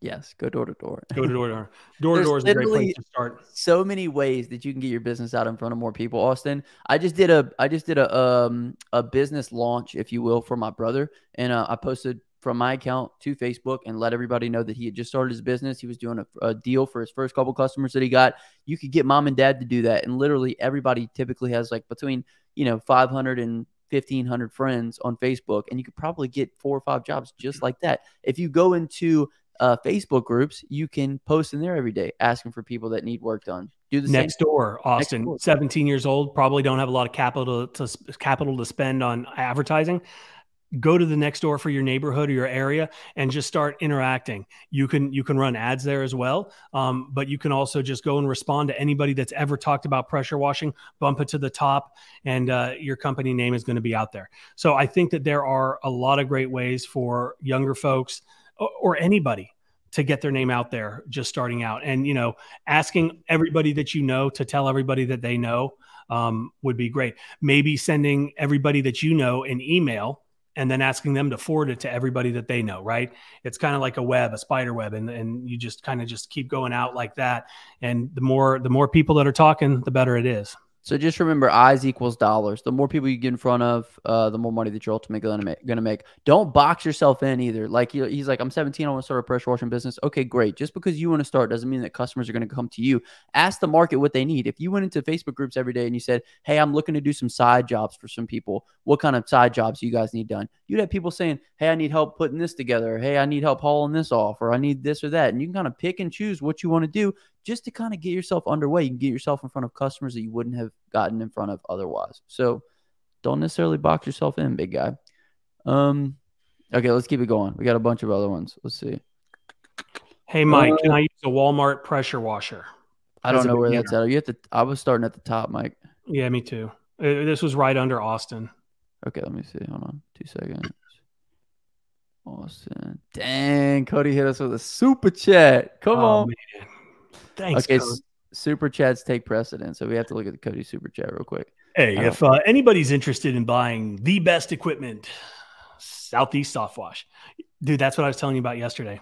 Yes, go door to door. Go to door to door. Door to door is a great place to start. So many ways that you can get your business out in front of more people. Austin, I just did a I just did a um a business launch, if you will, for my brother, and uh, I posted from my account to Facebook and let everybody know that he had just started his business. He was doing a, a, deal for his first couple customers that he got. You could get mom and dad to do that. And literally everybody typically has like between, you know, 500 and 1500 friends on Facebook. And you could probably get four or five jobs just like that. If you go into uh, Facebook groups, you can post in there every day asking for people that need work done. Do the next door, Austin, next door. 17 years old, probably don't have a lot of capital to capital to spend on advertising go to the next door for your neighborhood or your area and just start interacting. You can you can run ads there as well um, but you can also just go and respond to anybody that's ever talked about pressure washing bump it to the top and uh, your company name is going to be out there. So i think that there are a lot of great ways for younger folks or, or anybody to get their name out there just starting out. And you know asking everybody that you know to tell everybody that they know um, would be great. Maybe sending everybody that you know an email and then asking them to forward it to everybody that they know, right? It's kind of like a web, a spider web, and, and you just kind of just keep going out like that. And the more the more people that are talking, the better it is. So just remember, eyes equals dollars. The more people you get in front of, uh, the more money that you're ultimately gonna make. Don't box yourself in either. Like he's like, I'm 17, I want to start a pressure washing business. Okay, great. Just because you want to start doesn't mean that customers are gonna come to you. Ask the market what they need. If you went into Facebook groups every day and you said, Hey, I'm looking to do some side jobs for some people. What kind of side jobs do you guys need done? You'd have people saying, Hey, I need help putting this together. Hey, I need help hauling this off, or I need this or that. And you can kind of pick and choose what you want to do just to kind of get yourself underway. You can get yourself in front of customers that you wouldn't have gotten in front of otherwise. So don't necessarily box yourself in, big guy. Um, okay, let's keep it going. We got a bunch of other ones. Let's see. Hey, Mike, uh, can I use a Walmart pressure washer? I don't know where that's at. You have to. I was starting at the top, Mike. Yeah, me too. Uh, this was right under Austin. Okay, let me see. Hold on, two seconds. Austin. Dang, Cody hit us with a super chat. Come oh, on. Man. Thanks. Okay, super chats take precedence, so we have to look at the Cody super chat real quick. Hey, if uh, anybody's interested in buying the best equipment, Southeast Softwash, dude, that's what I was telling you about yesterday.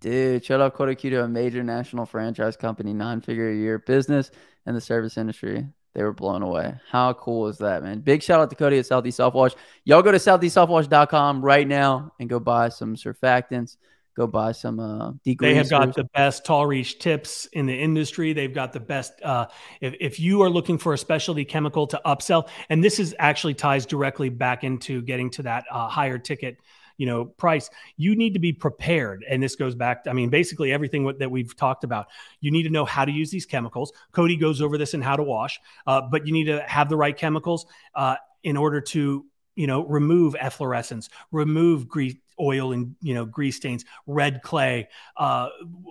Dude, shout out Cody Q to a major national franchise company, nine figure a year business in the service industry. They were blown away. How cool is that, man? Big shout out to Cody at Southeast Softwash. Y'all go to southeastsoftwash.com right now and go buy some surfactants go buy some uh they have got the best tall reach tips in the industry. They've got the best uh if, if you are looking for a specialty chemical to upsell and this is actually ties directly back into getting to that uh, higher ticket you know price you need to be prepared. And this goes back to, i mean basically everything that we've talked about. You need to know how to use these chemicals. Cody goes over this and how to wash uh, but you need to have the right chemicals uh, in order to you know remove efflorescence remove grease oil and you know grease stains, red clay. Uh,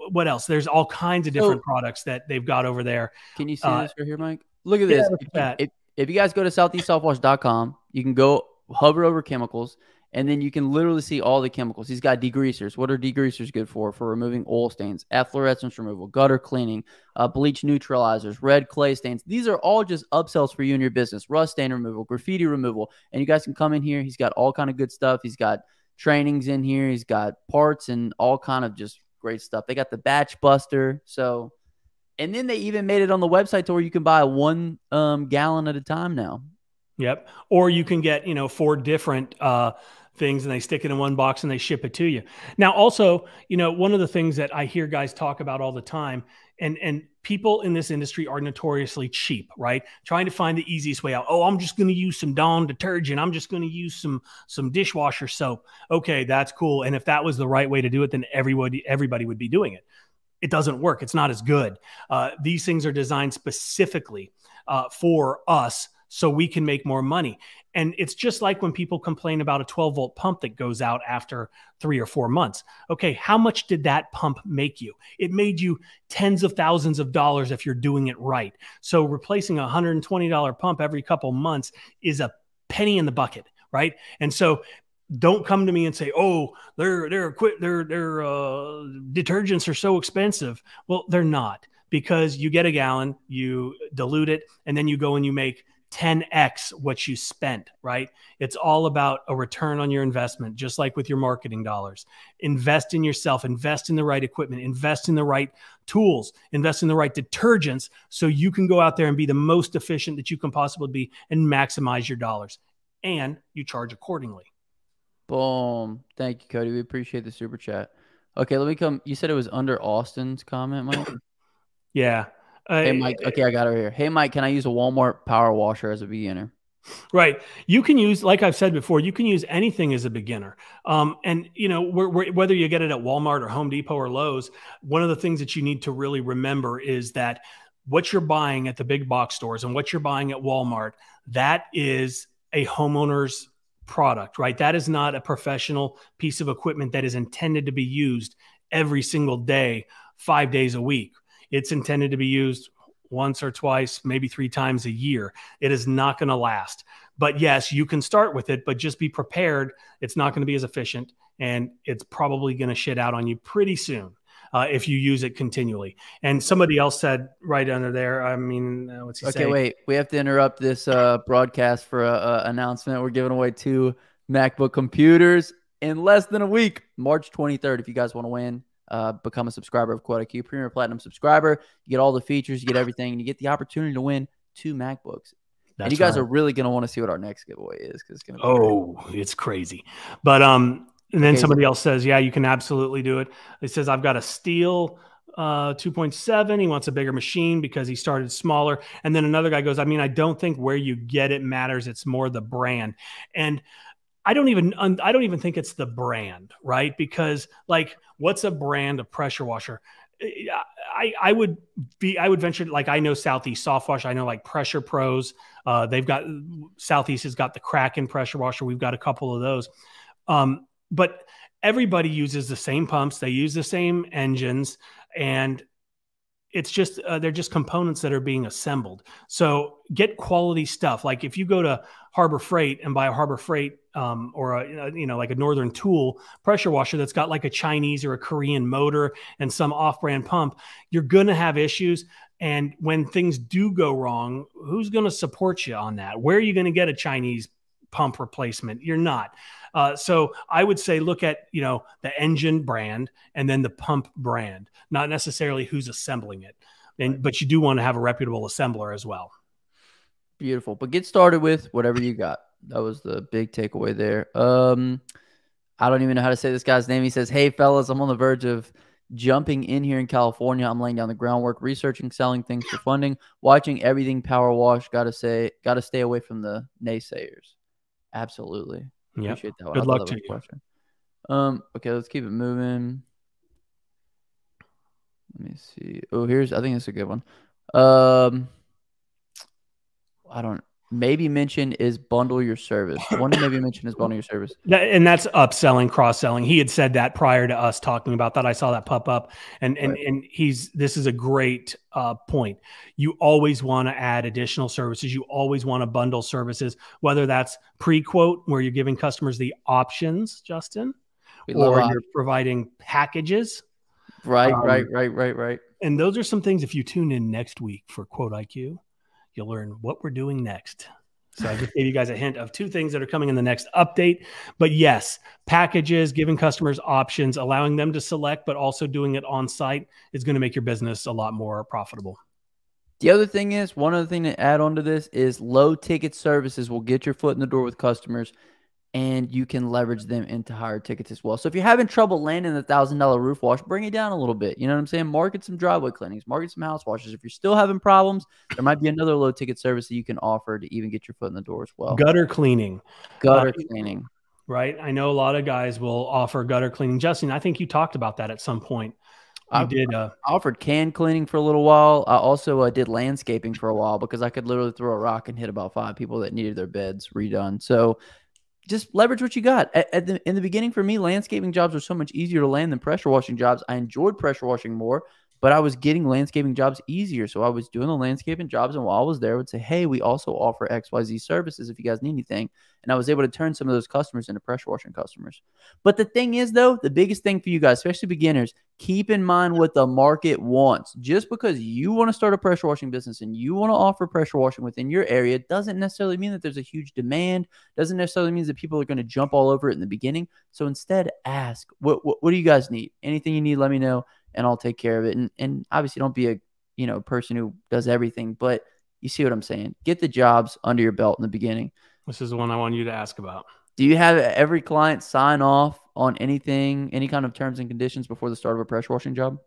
what else? There's all kinds of different oh. products that they've got over there. Can you see uh, this right here, Mike? Look at this. Yeah, if, if, if, you guys go to southeastsoftwash.com, you can go hover over chemicals. And then you can literally see all the chemicals. He's got degreasers. What are degreasers good for? For removing oil stains, efflorescence removal, gutter cleaning, uh, bleach neutralizers, red clay stains. These are all just upsells for you and your business. Rust stain removal, graffiti removal, and you guys can come in here. He's got all kind of good stuff. He's got trainings in here. He's got parts and all kind of just great stuff. They got the batch buster. So, and then they even made it on the website to where you can buy one um, gallon at a time now. Yep. Or you can get, you know, four different uh, things and they stick it in one box and they ship it to you. Now, also, you know, one of the things that I hear guys talk about all the time and and people in this industry are notoriously cheap, right? Trying to find the easiest way out. Oh, I'm just going to use some Dawn detergent. I'm just going to use some some dishwasher soap. Okay, that's cool. And if that was the right way to do it, then everybody everybody would be doing it. It doesn't work. It's not as good. Uh, these things are designed specifically uh, for us so we can make more money. And it's just like when people complain about a 12 volt pump that goes out after three or four months. Okay, how much did that pump make you? It made you tens of thousands of dollars if you're doing it right. So replacing a $120 pump every couple months is a penny in the bucket, right? And so don't come to me and say, "Oh, their their quit their their uh, detergents are so expensive." Well, they're not because you get a gallon, you dilute it, and then you go and you make 10x what you spent, right? It's all about a return on your investment, just like with your marketing dollars. Invest in yourself, invest in the right equipment, invest in the right tools, invest in the right detergents so you can go out there and be the most efficient that you can possibly be and maximize your dollars. And you charge accordingly. Boom. Thank you, Cody. We appreciate the super chat. Okay, let me come. You said it was under Austin's comment, Mike? yeah hey Mike, okay, I got it here. Hey Mike, can I use a Walmart power washer as a beginner? Right. You can use, like I've said before, you can use anything as a beginner. Um, and you know, we're, we're, whether you get it at Walmart or Home Depot or Lowe's, one of the things that you need to really remember is that what you're buying at the big box stores and what you're buying at Walmart, that is a homeowner's product, right? That is not a professional piece of equipment that is intended to be used every single day, five days a week it's intended to be used once or twice, maybe three times a year. It is not going to last. But yes, you can start with it, but just be prepared. It's not going to be as efficient and it's probably going to shit out on you pretty soon. Uh, if you use it continually. And somebody else said right under there, I mean, uh, what's he okay, saying? wait, we have to interrupt this uh, broadcast for a, announcement. We're giving away two MacBook computers in less than a week, March 23rd. If you guys want to win, uh, become a subscriber of Quote IQ, Premier Platinum subscriber. You get all the features, you get everything, and you get the opportunity to win two MacBooks. That's and you guys right. are really going to want to see what our next giveaway is because it's going to. Be Oh, crazy. it's crazy. But um, and then okay, somebody else says, "Yeah, you can absolutely do it." It says, "I've got a Stihl uh, 2.7. He wants a bigger machine because he started smaller." And then another guy goes, "I mean, I don't think where you get it matters. It's more the brand." And I don't even I don't even think it's the brand, right? Because like, what's a brand of pressure washer? I, I would be I would venture like I know Southeast Soft Wash. I know like Pressure Pros. Uh, they've got Southeast has got the Kraken pressure washer. We've got a couple of those. Um, but everybody uses the same pumps. They use the same engines, and it's just uh, they're just components that are being assembled. So get quality stuff. Like if you go to Harbor Freight and buy a Harbor Freight um, or a you know like a Northern Tool pressure washer that's got like a Chinese or a Korean motor and some off-brand pump, you're gonna have issues. And when things do go wrong, who's going to support you on that? Where are you going to get a Chinese pump replacement? You're not. Uh, so I would say look at you know the engine brand and then the pump brand, not necessarily who's assembling it. And but you do want to have a reputable assembler as well. Beautiful. But get started with whatever you got. That was the big takeaway there. Um, I don't even know how to say this guy's name. He says, "Hey fellas, I'm on the verge of." jumping in here in California. I'm laying down the groundwork, researching, selling things for funding, watching everything power wash. Gotta say, gotta stay away from the naysayers. Absolutely. Yeah. Appreciate that. One. Good luck to you. Question. Um, okay, let's keep it moving. Let me see. Oh, here's I think it's a good one. Um I don't maybe mention is bundle your service. One maybe mention is bundle your service. and that's upselling, cross selling. He had said that prior to us talking about that. I saw that pop up, and and right. and he's this is a great uh, point. You always want to add additional services. You always want to bundle services, whether that's pre quote where you're giving customers the options, Justin, or you're providing packages. Right, um, right, right, right, right. And those are some things. If you tune in next week for Quote IQ you'll learn what we're doing next. So I just gave you guys a hint of two things that are coming in the next update. But yes, packages, giving customers options, allowing them to select, but also doing it on site is going to make your business a lot more profitable. The other thing is, one other thing to add on to this is low ticket services will get your foot in the door with customers and you can leverage them into higher tickets as well. So if you're having trouble landing the thousand dollar roof wash, bring it down a little bit. You know what I'm saying? Market some driveway cleanings, market some house washes. If you're still having problems, there might be another low ticket service that you can offer to even get your foot in the door as well. Gutter cleaning. Gutter uh, cleaning. Right. I know a lot of guys will offer gutter cleaning. Justin, I think you talked about that at some point. I did. Uh, I offered can cleaning for a little while. I also uh, did landscaping for a while because I could literally throw a rock and hit about five people that needed their beds redone. So just leverage what you got. At, at the, in the beginning, for me, landscaping jobs were so much easier to land than pressure washing jobs. I enjoyed pressure washing more, but I was getting landscaping jobs easier. So I was doing the landscaping jobs, and while I was there, I would say, "Hey, we also offer X, Y, Z services if you guys need anything." And I was able to turn some of those customers into pressure washing customers. But the thing is, though, the biggest thing for you guys, especially beginners, keep in mind what the market wants. Just because you want to start a pressure washing business and you want to offer pressure washing within your area doesn't necessarily mean that there's a huge demand. Doesn't necessarily mean that people are going to jump all over it in the beginning. So instead, ask, what, what, what do you guys need? Anything you need, let me know, and I'll take care of it. And and obviously, don't be a you know person who does everything, but you see what I'm saying. Get the jobs under your belt in the beginning. This is the one I want you to ask about. Do you have every client sign off on anything, any kind of terms and conditions before the start of a pressure washing job?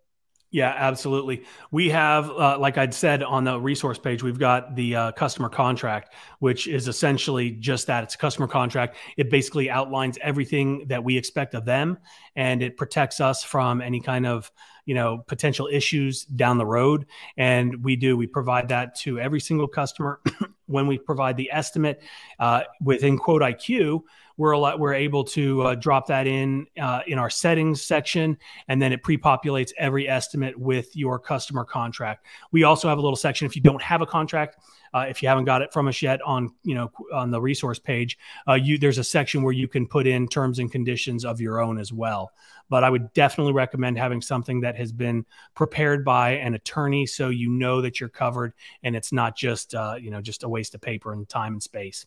Yeah, absolutely. We have, uh, like I'd said on the resource page, we've got the uh, customer contract, which is essentially just that. It's a customer contract. It basically outlines everything that we expect of them, and it protects us from any kind of you know potential issues down the road. And we do we provide that to every single customer when we provide the estimate uh, within Quote IQ we're lot, we're able to uh, drop that in uh, in our settings section, and then it pre-populates every estimate with your customer contract. We also have a little section if you don't have a contract. Uh, if you haven't got it from us yet on you know on the resource page, uh, you there's a section where you can put in terms and conditions of your own as well. But I would definitely recommend having something that has been prepared by an attorney, so you know that you're covered and it's not just uh, you know just a waste of paper and time and space.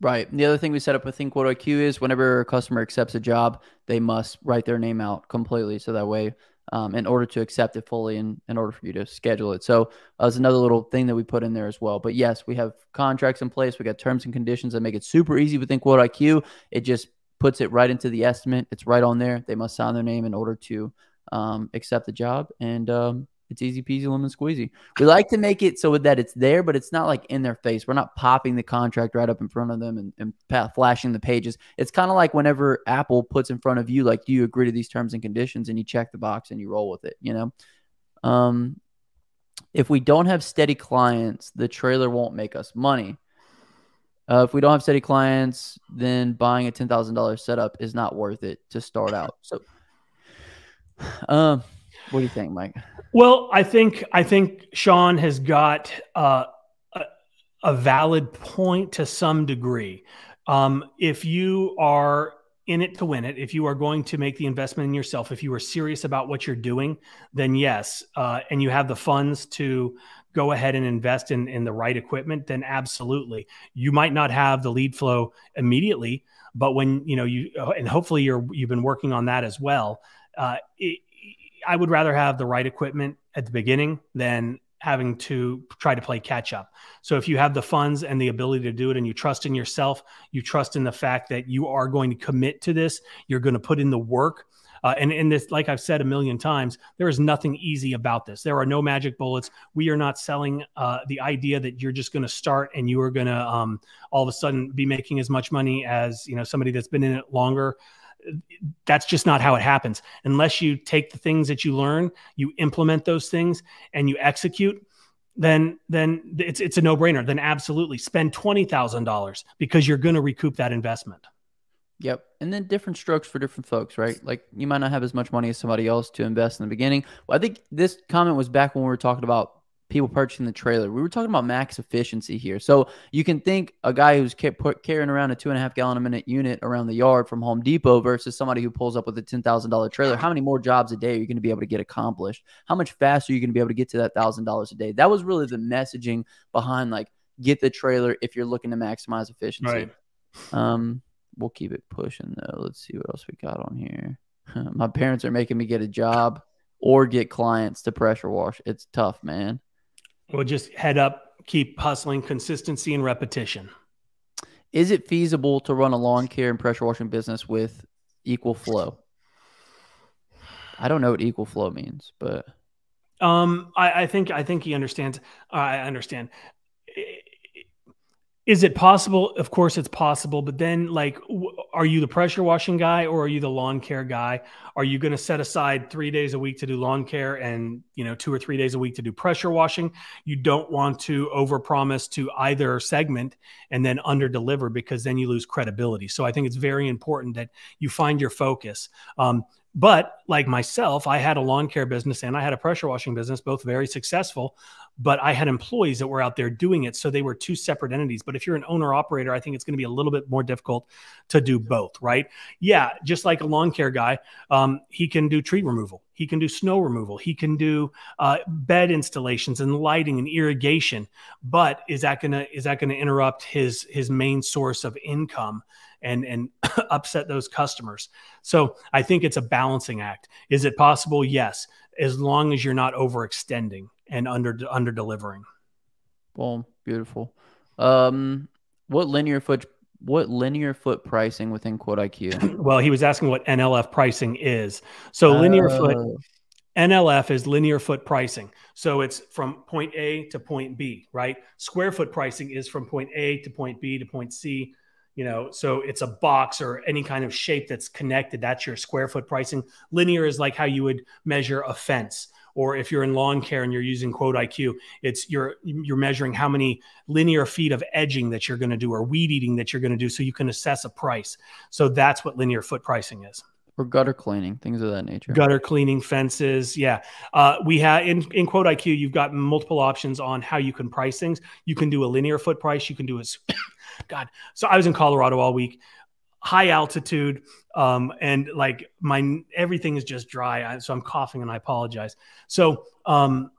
Right. And the other thing we set up with ThinkQuote IQ is whenever a customer accepts a job, they must write their name out completely. So that way um, in order to accept it fully and in order for you to schedule it. So uh, it's another little thing that we put in there as well. But yes, we have contracts in place. We got terms and conditions that make it super easy within Quote IQ. It just puts it right into the estimate. It's right on there. They must sign their name in order to um, accept the job. And um, it's easy peasy lemon squeezy. We like to make it so that it's there, but it's not like in their face. We're not popping the contract right up in front of them and, and flashing the pages. It's kind of like whenever Apple puts in front of you, like, do you agree to these terms and conditions? And you check the box and you roll with it, you know? Um, if we don't have steady clients, the trailer won't make us money. Uh, if we don't have steady clients, then buying a ten thousand dollars setup is not worth it to start out. So, um, what do you think, Mike? Well, I think I think Sean has got uh, a, a, valid point to some degree. Um, if you are in it to win it, if you are going to make the investment in yourself, if you are serious about what you're doing, then yes, uh, and you have the funds to go ahead and invest in in the right equipment, then absolutely. You might not have the lead flow immediately, but when you know you and hopefully you're you've been working on that as well. Uh, it, I would rather have the right equipment at the beginning than having to try to play catch up. So if you have the funds and the ability to do it and you trust in yourself, you trust in the fact that you are going to commit to this, you're going to put in the work. Uh, and in this, like I've said a million times, there is nothing easy about this. There are no magic bullets. We are not selling uh, the idea that you're just going to start and you are going to um, all of a sudden be making as much money as you know somebody that's been in it longer that's just not how it happens unless you take the things that you learn you implement those things and you execute then then it's it's a no-brainer then absolutely spend $20,000 because you're going to recoup that investment Yep. And then different strokes for different folks, right? Like you might not have as much money as somebody else to invest in the beginning. Well, I think this comment was back when we were talking about people purchasing the trailer. We were talking about max efficiency here. So you can think a guy who's carrying around a two and a half gallon a minute unit around the yard from Home Depot versus somebody who pulls up with a $10,000 trailer. How many more jobs a day are you going to be able to get accomplished? How much faster are you going to be able to get to that $1,000 a day? That was really the messaging behind like get the trailer if you're looking to maximize efficiency. Right. Um, we'll keep it pushing though. Let's see what else we got on here. My parents are making me get a job or get clients to pressure wash. It's tough, man. We'll just head up, keep hustling, consistency and repetition. Is it feasible to run a lawn care and pressure washing business with equal flow? I don't know what equal flow means, but um, I, I think I think he understands. I understand is it possible? Of course it's possible but then like are you the pressure washing guy or are you the lawn care guy? Are you going to set aside three days a week to do lawn care and you know two or three days a week to do pressure washing? You don't want to overpromise to either segment and then under deliver because then you lose credibility. So i think it's very important that you find your focus. Um, but like myself, I had a lawn care business and I had a pressure washing business, both very successful. But I had employees that were out there doing it. So they were two separate entities. But if you're an owner operator, I think it's going to be a little bit more difficult to do both, right? Yeah, just like a lawn care guy, um, he can do tree removal, he can do snow removal, he can do uh, bed installations and lighting and irrigation. But is that gonna is that gonna interrupt his his main source of income? And and upset those customers. So I think it's a balancing act. Is it possible? Yes, as long as you're not overextending and under under delivering. Well, beautiful. Um, what linear foot what linear foot pricing within Quote IQ? well, he was asking what NLF pricing is. So linear uh, foot NLF is linear foot pricing. So it's from point A to point B, right? Square foot pricing is from point A to point B to point C you know so it's a box or any kind of shape that's connected that's your square foot pricing. Linear is like how you would measure a fence or if you're in lawn care and you're using quote iq it's you're you're measuring how many linear feet of edging that you're going to do or weed eating that you're going to do so you can assess a price. So that's what linear foot pricing is or gutter cleaning, things of that nature. Gutter cleaning, fences. Yeah. Uh, we have in, in Quote IQ, you've got multiple options on how you can price things. You can do a linear foot price. You can do a, God. So I was in Colorado all week, high altitude. Um, and like my, everything is just dry. So I'm coughing and I apologize. So, um,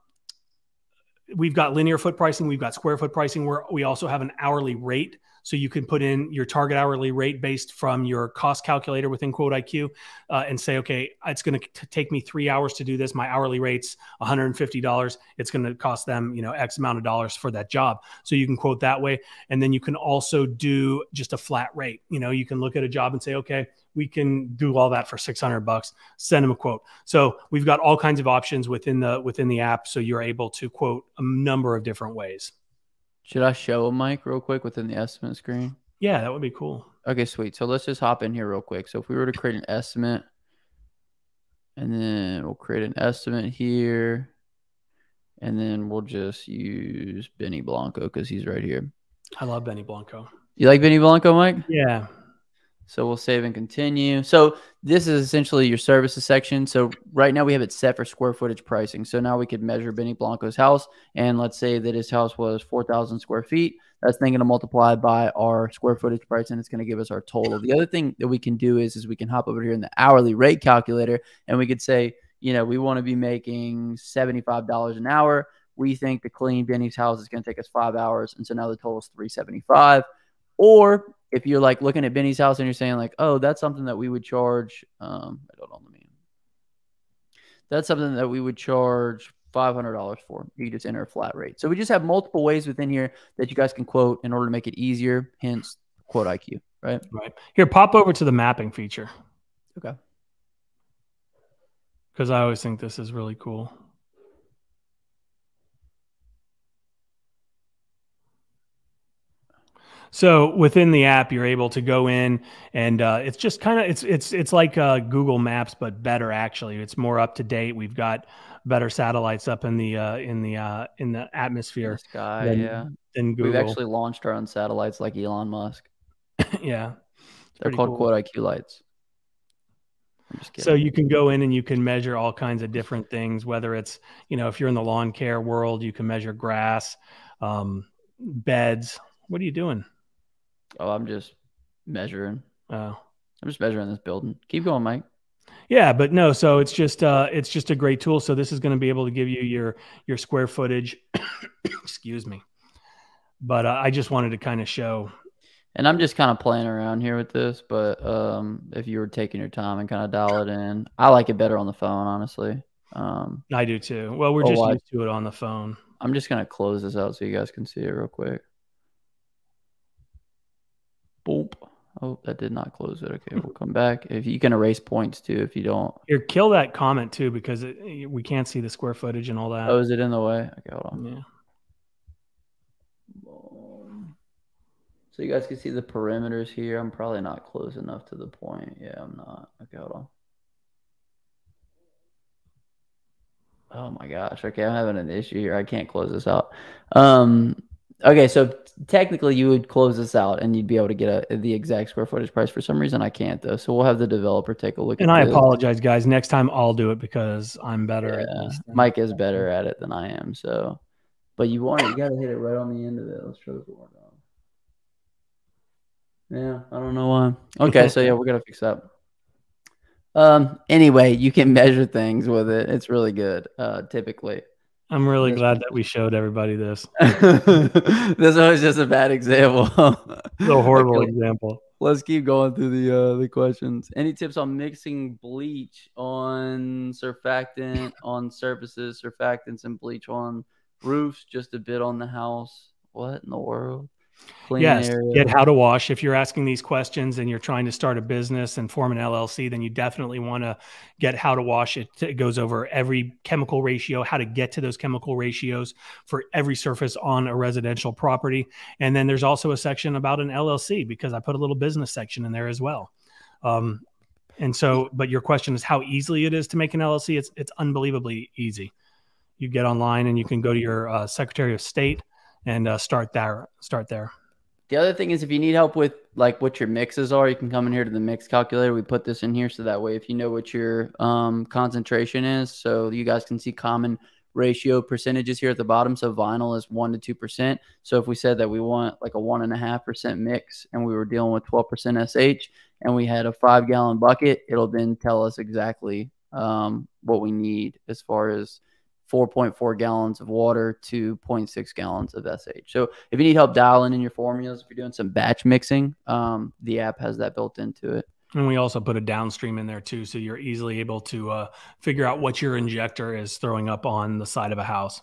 we've got linear foot pricing, we've got square foot pricing, where we also have an hourly rate so you can put in your target hourly rate based from your cost calculator within Quote IQ uh, and say, okay, it's going to take me three hours to do this. My hourly rate's $150. It's going to cost them, you know, X amount of dollars for that job. So you can quote that way. And then you can also do just a flat rate. You know, you can look at a job and say, okay, we can do all that for 600 bucks send them a quote so we've got all kinds of options within the within the app so you're able to quote a number of different ways should I show a mic real quick within the estimate screen? Yeah, that would be cool. Okay, sweet. So let's just hop in here real quick. So if we were to create an estimate, and then we'll create an estimate here, and then we'll just use Benny Blanco because he's right here. I love Benny Blanco. You like Benny Blanco, Mike? Yeah. So we'll save and continue. So this is essentially your services section. So right now we have it set for square footage pricing. So now we could measure Benny Blanco's house. And let's say that his house was 4,000 square feet. That's then going to multiply by our square footage price and it's going to give us our total. The other thing that we can do is, is we can hop over here in the hourly rate calculator and we could say, you know, we want to be making $75 an hour. We think the clean Benny's house is going to take us five hours. And so now the total is 375 or if you're like looking at Benny's house and you're saying like, oh, that's something that we would charge. Um, I don't know the mean. That's something that we would charge five hundred dollars for. You just enter a flat rate. So we just have multiple ways within here that you guys can quote in order to make it easier. Hence, quote IQ. Right. Right. Here, pop over to the mapping feature. Okay. Because I always think this is really cool. So within the app, you're able to go in and uh, it's just kind of it's it's it's like uh, Google Maps, but better actually. It's more up to date. We've got better satellites up in the uh, in the uh, in the atmosphere. The sky, than, yeah. Than Google. We've actually launched our own satellites like Elon Musk. yeah, they're called cool. Quote IQ lights. So you can go in and you can measure all kinds of different things. Whether it's you know if you're in the lawn care world, you can measure grass, um, beds. What are you doing? Oh, I'm just measuring. Oh, I'm just measuring this building. Keep going, Mike. Yeah, but no. So it's just uh, it's just a great tool. So this is going to be able to give you your your square footage. Excuse me. But uh, I just wanted to kind of show. And I'm just kind of playing around here with this, but um, if you were taking your time and kind of dial it in, I like it better on the phone, honestly. Um, I do too. Well, we're just used to it on the phone. I'm just gonna close this out so you guys can see it real quick. Boop. Oh, that did not close it. Okay, we'll come back. If you can erase points too, if you don't. Here, kill that comment too because it, we can't see the square footage and all that. Oh, is it in the way? Okay, hold on. Yeah. So you guys can see the perimeters here. I'm probably not close enough to the point. Yeah, I'm not. Okay, hold on. Oh my gosh. Okay, I'm having an issue here. I can't close this out. Um, Okay, so technically you would close this out and you'd be able to get a, the exact square footage price. For some reason, I can't though. So we'll have the developer take a look. And I this. apologize, guys. Next time I'll do it because I'm better. Yeah, Mike is better at it than I am. So, but you want it, you got to hit it right on the end of it. Let's try this one. Yeah, I don't know why. Okay, so yeah, we're gonna fix that. Um. Anyway, you can measure things with it. It's really good. Uh, typically. I'm really glad that we showed everybody this. this was just a bad example. it's a horrible okay. example. Let's keep going through the uh, the questions. Any tips on mixing bleach on surfactant on surfaces, surfactants and bleach on roofs? Just a bit on the house. What in the world? Clean yes, area. get how to wash. If you're asking these questions and you're trying to start a business and form an LLC, then you definitely want to get how to wash. It, it goes over every chemical ratio, how to get to those chemical ratios for every surface on a residential property. And then there's also a section about an LLC because I put a little business section in there as well. Um, and so, but your question is how easily it is to make an LLC. It's it's unbelievably easy. You get online and you can go to your uh, Secretary of State and uh, start there. Start there. The other thing is if you need help with like what your mixes are, you can come in here to the mix calculator. We put this in here so that way if you know what your um, concentration is, so you guys can see common ratio percentages here at the bottom. So vinyl is one to two percent. So if we said that we want like a one and a half percent mix and we were dealing with 12% SH and we had a five gallon bucket, it'll then tell us exactly um, what we need as far as 4.4 gallons of water to 0.6 gallons of SH. So if you need help dialing in your formulas, if you're doing some batch mixing, um, the app has that built into it. And we also put a downstream in there too, so you're easily able to uh, figure out what your injector is throwing up on the side of a house.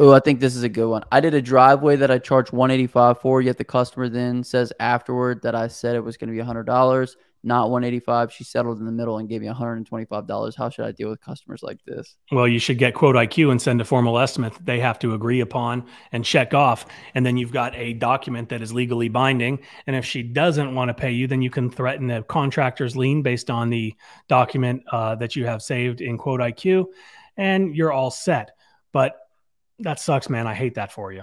oh, I think this is a good one. I did a driveway that I charged 185 for, yet the customer then says afterward that I said it was going to be $100 not 185. She settled in the middle and gave me $125. How should I deal with customers like this? Well, you should get Quote IQ and send a formal estimate that they have to agree upon and check off. And then you've got a document that is legally binding. And if she doesn't want to pay you, then you can threaten a contractor's lien based on the document uh, that you have saved in Quote IQ, and you're all set. But that sucks, man. I hate that for you.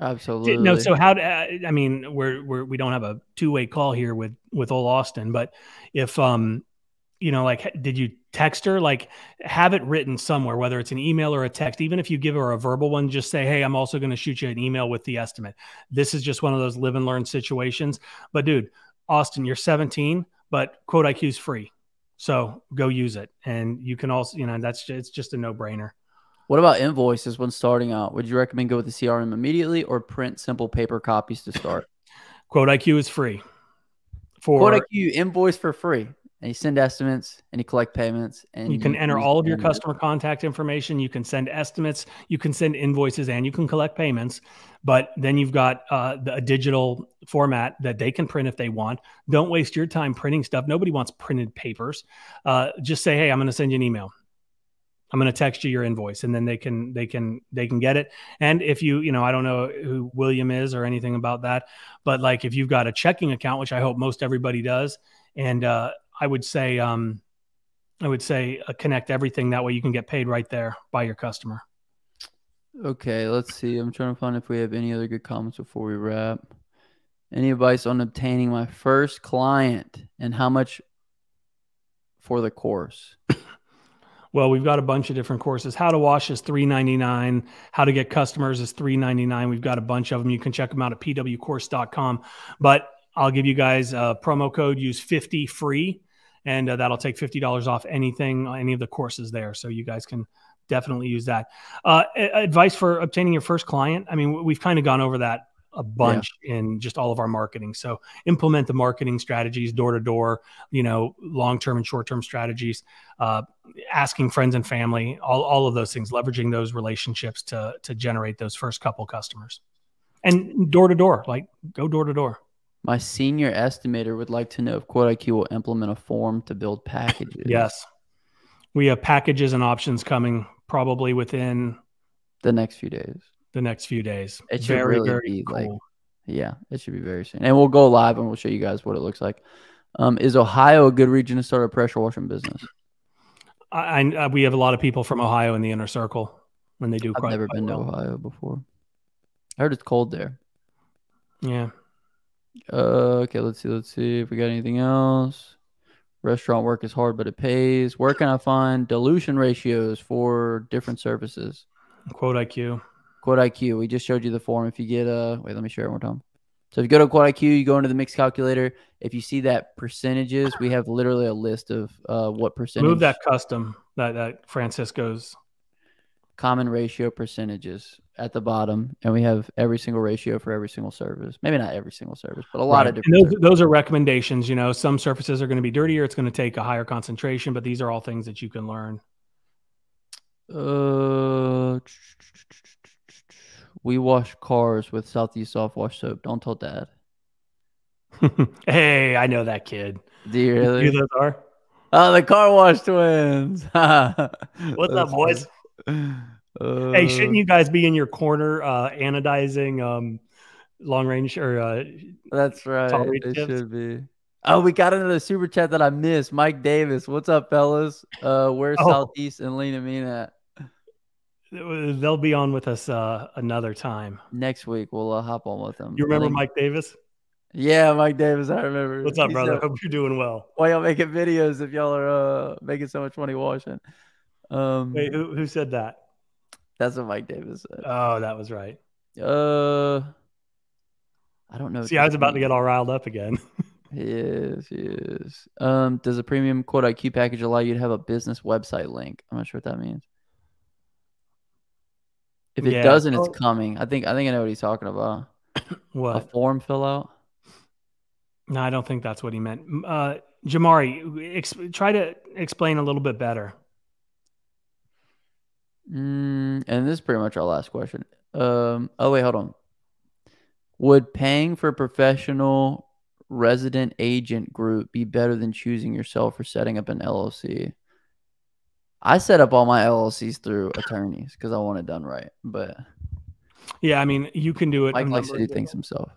Absolutely. No, so how? Uh, I mean, we're we're we don't have a two way call here with with old Austin, but if um, you know, like, did you text her? Like, have it written somewhere, whether it's an email or a text. Even if you give her a verbal one, just say, "Hey, I'm also going to shoot you an email with the estimate." This is just one of those live and learn situations. But dude, Austin, you're 17, but Quote IQ is free, so go use it, and you can also, you know, that's it's just a no brainer. What about invoices when starting out? Would you recommend go with the CRM immediately or print simple paper copies to start? Quote IQ is free. For Quote IQ invoice for free. And you send estimates and you collect payments and you can you enter all of your customer contact information. You can send estimates, you can send invoices, and you can collect payments. But then you've got uh, the, a digital format that they can print if they want. Don't waste your time printing stuff. Nobody wants printed papers. Uh, just say, hey, I'm going to send you an email. I'm going to text you your invoice and then they can they can they can get it. And if you, you know, I don't know who William is or anything about that, but like if you've got a checking account, which I hope most everybody does, and uh, I would say um, I would say uh, connect everything that way you can get paid right there by your customer. Okay, let's see. I'm trying to find if we have any other good comments before we wrap. Any advice on obtaining my first client and how much for the course? Well, we've got a bunch of different courses. How to wash is three ninety nine. How to get customers is three ninety nine. We've got a bunch of them. You can check them out at pwcourse.com. But I'll give you guys a promo code. Use fifty free, and uh, that'll take fifty dollars off anything, any of the courses there. So you guys can definitely use that. Uh, advice for obtaining your first client. I mean, we've kind of gone over that a bunch yeah. in just all of our marketing. So implement the marketing strategies, door to door, you know, long term and short term strategies, uh, asking friends and family, all, all of those things, leveraging those relationships to to generate those first couple customers, and door to door, like go door to door. My senior estimator would like to know if Quote IQ will implement a form to build packages. Yes, we have packages and options coming probably within the next few days the next few days. It should very, really very be cool. like, yeah, it should be very soon. And we'll go live and we'll show you guys what it looks like. Um, is Ohio a good region to start a pressure washing business? I, I, we have a lot of people from Ohio in the inner circle when they do. I've never been well. to Ohio before. I heard it's cold there. Yeah. Uh, okay, let's see. Let's see if we got anything else. Restaurant work is hard, but it pays. Where can I find dilution ratios for different services? Quote IQ. Quote IQ. We just showed you the form. If you get a wait, let me share it one time. So if you go to Quote IQ, you go into the mix calculator. If you see that percentages, we have literally a list of uh, what percentage. Move that custom that that Francisco's common ratio percentages at the bottom, and we have every single ratio for every single service. Maybe not every single service, but a lot right. of different. Those, those, are recommendations. You know, some surfaces are going to be dirtier. It's going to take a higher concentration, but these are all things that you can learn. Uh. We wash cars with Southeast Soft Wash soap. Don't tell dad. hey, I know that kid. Do you really? Who those are? Oh, the car wash twins. What's up, boys? Uh, hey, shouldn't you guys be in your corner uh, anodizing um, long range or? Uh, that's right. It tips? should be. Oh, we got another super chat that I missed. Mike Davis, what's up, fellas? Uh, where's oh. Southeast and Lena Mean at? They'll be on with us uh, another time. Next week, we'll uh, hop on with them. You remember Mike Davis? Yeah, Mike Davis. I remember. What's up, brother? Hope you're doing well. Why y'all making videos if y'all are uh, making so much money washing? Um, Wait, who who said that? That's what Mike Davis said. Oh, that was right. Uh, I don't know. See, I was about to get all riled up again. yes, is. Um, does a premium quote IQ package allow you to have a business website link? I'm not sure what that means. If it Yeah. doesn't, Oh. it's coming. I think I think I know what he's talking about. What a form fill out. No, I don't think that's what he meant. Uh, Jamari, ex- try to explain a little bit better. Mm, and this is pretty much our last question. Um. Oh wait, hold on. Would paying for a professional resident agent group be better than choosing yourself or setting up an LLC? I set up all my LLCs through attorneys because I want it done right. But Yeah, I mean, you can do it. Mike likes to do things himself.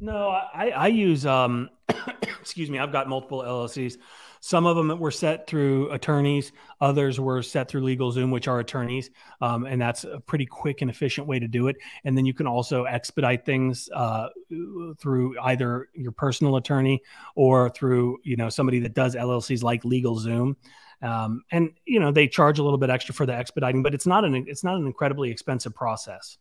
No, I, I use um excuse me, I've got multiple LLCs. Some of them were set through attorneys, others were set through LegalZoom, which are attorneys, um, and that's a pretty quick and efficient way to do it. And then you can also expedite things uh, through either your personal attorney or through you know somebody that does LLCs like LegalZoom. Um, and you know they charge a little bit extra for the expediting, but it's not an it's not an incredibly expensive process.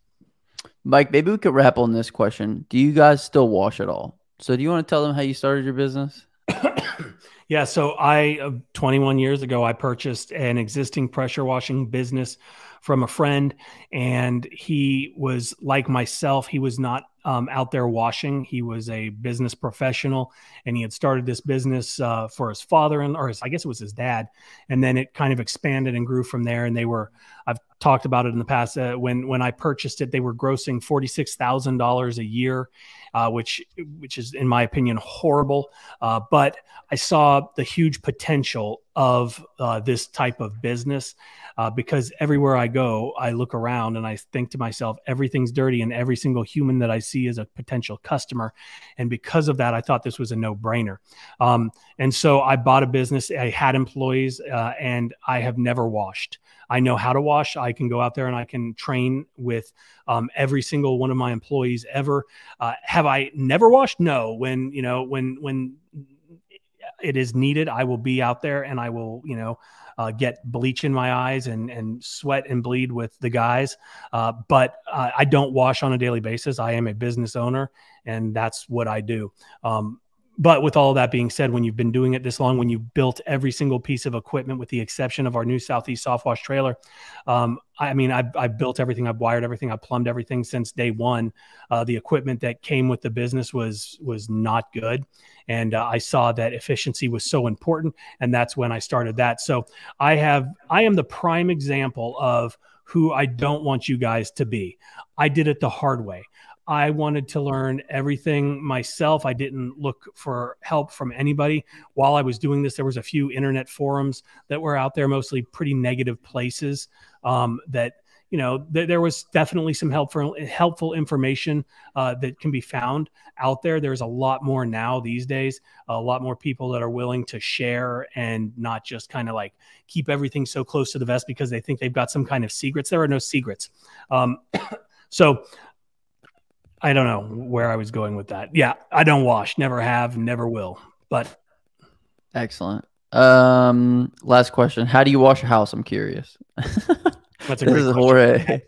Mike, maybe we could wrap on this question. Do you guys still wash at all? So do you want to tell them how you started your business? yeah, so I uh, 21 years ago I purchased an existing pressure washing business from a friend, and he was like myself. He was not um, out there washing. He was a business professional, and he had started this business uh, for his father and or his, I guess it was his dad, and then it kind of expanded and grew from there. And they were I've talked about it in the past. Uh, when when I purchased it, they were grossing forty six thousand dollars a year, uh, which which is in my opinion horrible. Uh, but I saw the huge potential of uh, this type of business uh, because everywhere I go, I look around and I think to myself, everything's dirty, and every single human that I see is a potential customer. And because of that, I thought this was a no brainer. Um, and so I bought a business. I had employees, uh, and I have never washed. I know how to wash. I can go out there and I can train with um, every single one of my employees ever. Uh, have I never washed? No. When you know when when it is needed, I will be out there and I will you know uh, get bleach in my eyes and and sweat and bleed with the guys. Uh, but I don't wash on a daily basis. I am a business owner, and that's what I do. Um, but with all that being said, when you've been doing it this long, when you've built every single piece of equipment, with the exception of our new Southeast soft wash trailer, um, I mean, I've, I've, built everything, I've wired everything, I've plumbed everything since day one. Uh, the equipment that came with the business was was not good, and uh, I saw that efficiency was so important, and that's when I started that. So I have, I am the prime example of who I don't want you guys to be. I did it the hard way. I wanted to learn everything myself. I didn't look for help from anybody. While I was doing this, there was a few internet forums that were out there, mostly pretty negative places. Um, that you know, th- there was definitely some helpful helpful information uh, that can be found out there. There's a lot more now these days. A lot more people that are willing to share and not just kind of like keep everything so close to the vest because they think they've got some kind of secrets. There are no secrets. Um, so I don't know where I was going with that. Yeah, I don't wash, never have, never will. But excellent. Um, last question: How do you wash a house? I'm curious. That's a this great is. Jorge.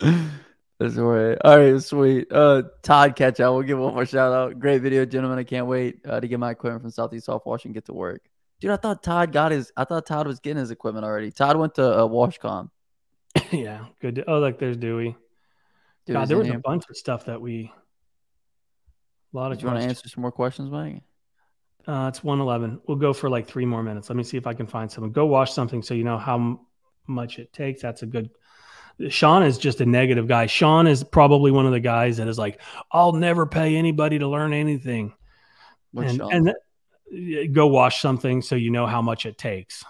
this is Jorge. All right, sweet. Uh, Todd Catch out. We'll give one more shout out. Great video, gentlemen. I can't wait uh, to get my equipment from Southeast Soft Wash and get to work. Dude, I thought Todd got his. I thought Todd was getting his equipment already. Todd went to uh, WashCon. yeah, good. To, oh, look, there's Dewey. Dude, God, there was a bunch of stuff that we. A lot of Did you want to answer some more questions, Mike? Uh, it's 111. We'll go for like three more minutes. Let me see if I can find someone. Go wash something so you know how m- much it takes. That's a good. Sean is just a negative guy. Sean is probably one of the guys that is like, I'll never pay anybody to learn anything. What's and Sean? and th- go wash something so you know how much it takes.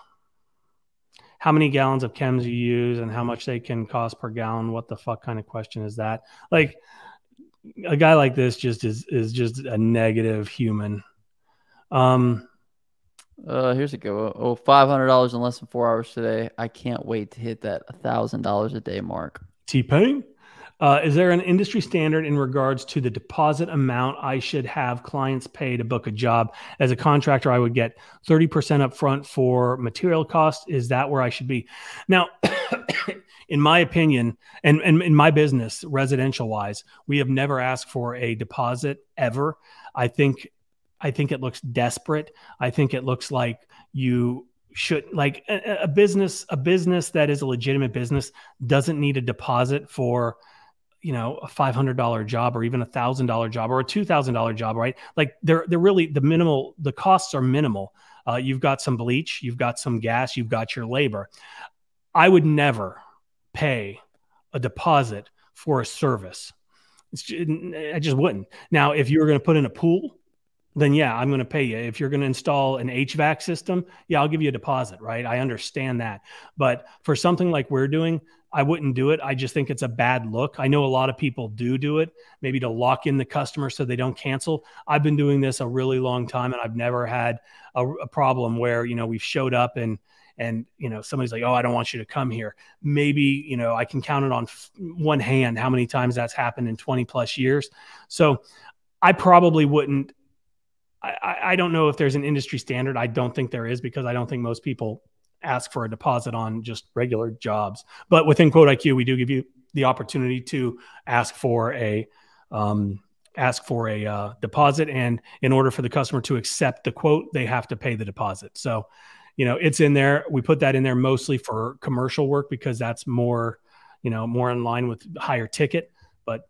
How many gallons of chems you use and how much they can cost per gallon? What the fuck kind of question is that? Like a guy like this just is is just a negative human. Um, Uh, here's a go. Oh, five hundred dollars in less than four hours today. I can't wait to hit that thousand dollars a day mark. T Pain. Uh, is there an industry standard in regards to the deposit amount I should have clients pay to book a job? As a contractor, I would get 30% up front for material costs. Is that where I should be? Now, in my opinion, and, and in my business, residential wise, we have never asked for a deposit ever. I think I think it looks desperate. I think it looks like you should like a, a, business a business that is a legitimate business doesn't need a deposit for you know a $500 job or even a $1000 job or a $2000 job right like they're they're really the minimal the costs are minimal uh, you've got some bleach you've got some gas you've got your labor i would never pay a deposit for a service just, i just wouldn't now if you were going to put in a pool then yeah, I'm going to pay you. If you're going to install an HVAC system, yeah, I'll give you a deposit, right? I understand that. But for something like we're doing, I wouldn't do it. I just think it's a bad look. I know a lot of people do do it, maybe to lock in the customer so they don't cancel. I've been doing this a really long time and I've never had a, a problem where, you know, we've showed up and and you know somebody's like oh i don't want you to come here maybe you know i can count it on one hand how many times that's happened in 20 plus years so i probably wouldn't I, I don't know if there's an industry standard. I don't think there is because I don't think most people ask for a deposit on just regular jobs. But within Quote IQ, we do give you the opportunity to ask for a um, ask for a uh, deposit, and in order for the customer to accept the quote, they have to pay the deposit. So, you know, it's in there. We put that in there mostly for commercial work because that's more, you know, more in line with higher ticket. But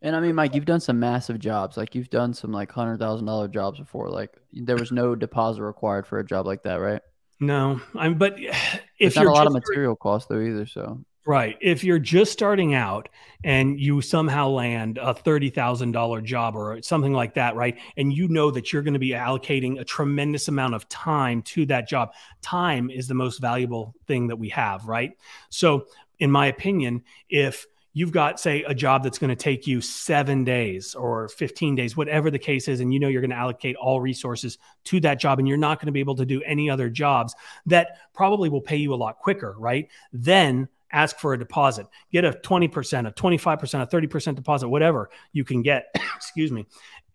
and I mean, Mike, you've done some massive jobs. Like you've done some like hundred thousand dollar jobs before. Like there was no deposit required for a job like that, right? No, I'm. But if it's not a lot of material cost though either, so right. If you're just starting out and you somehow land a thirty thousand dollar job or something like that, right, and you know that you're going to be allocating a tremendous amount of time to that job. Time is the most valuable thing that we have, right? So, in my opinion, if you've got say a job that's going to take you seven days or 15 days whatever the case is and you know you're going to allocate all resources to that job and you're not going to be able to do any other jobs that probably will pay you a lot quicker right? Then ask for a deposit. Get a 20% a 25% a 30% deposit whatever you can get excuse me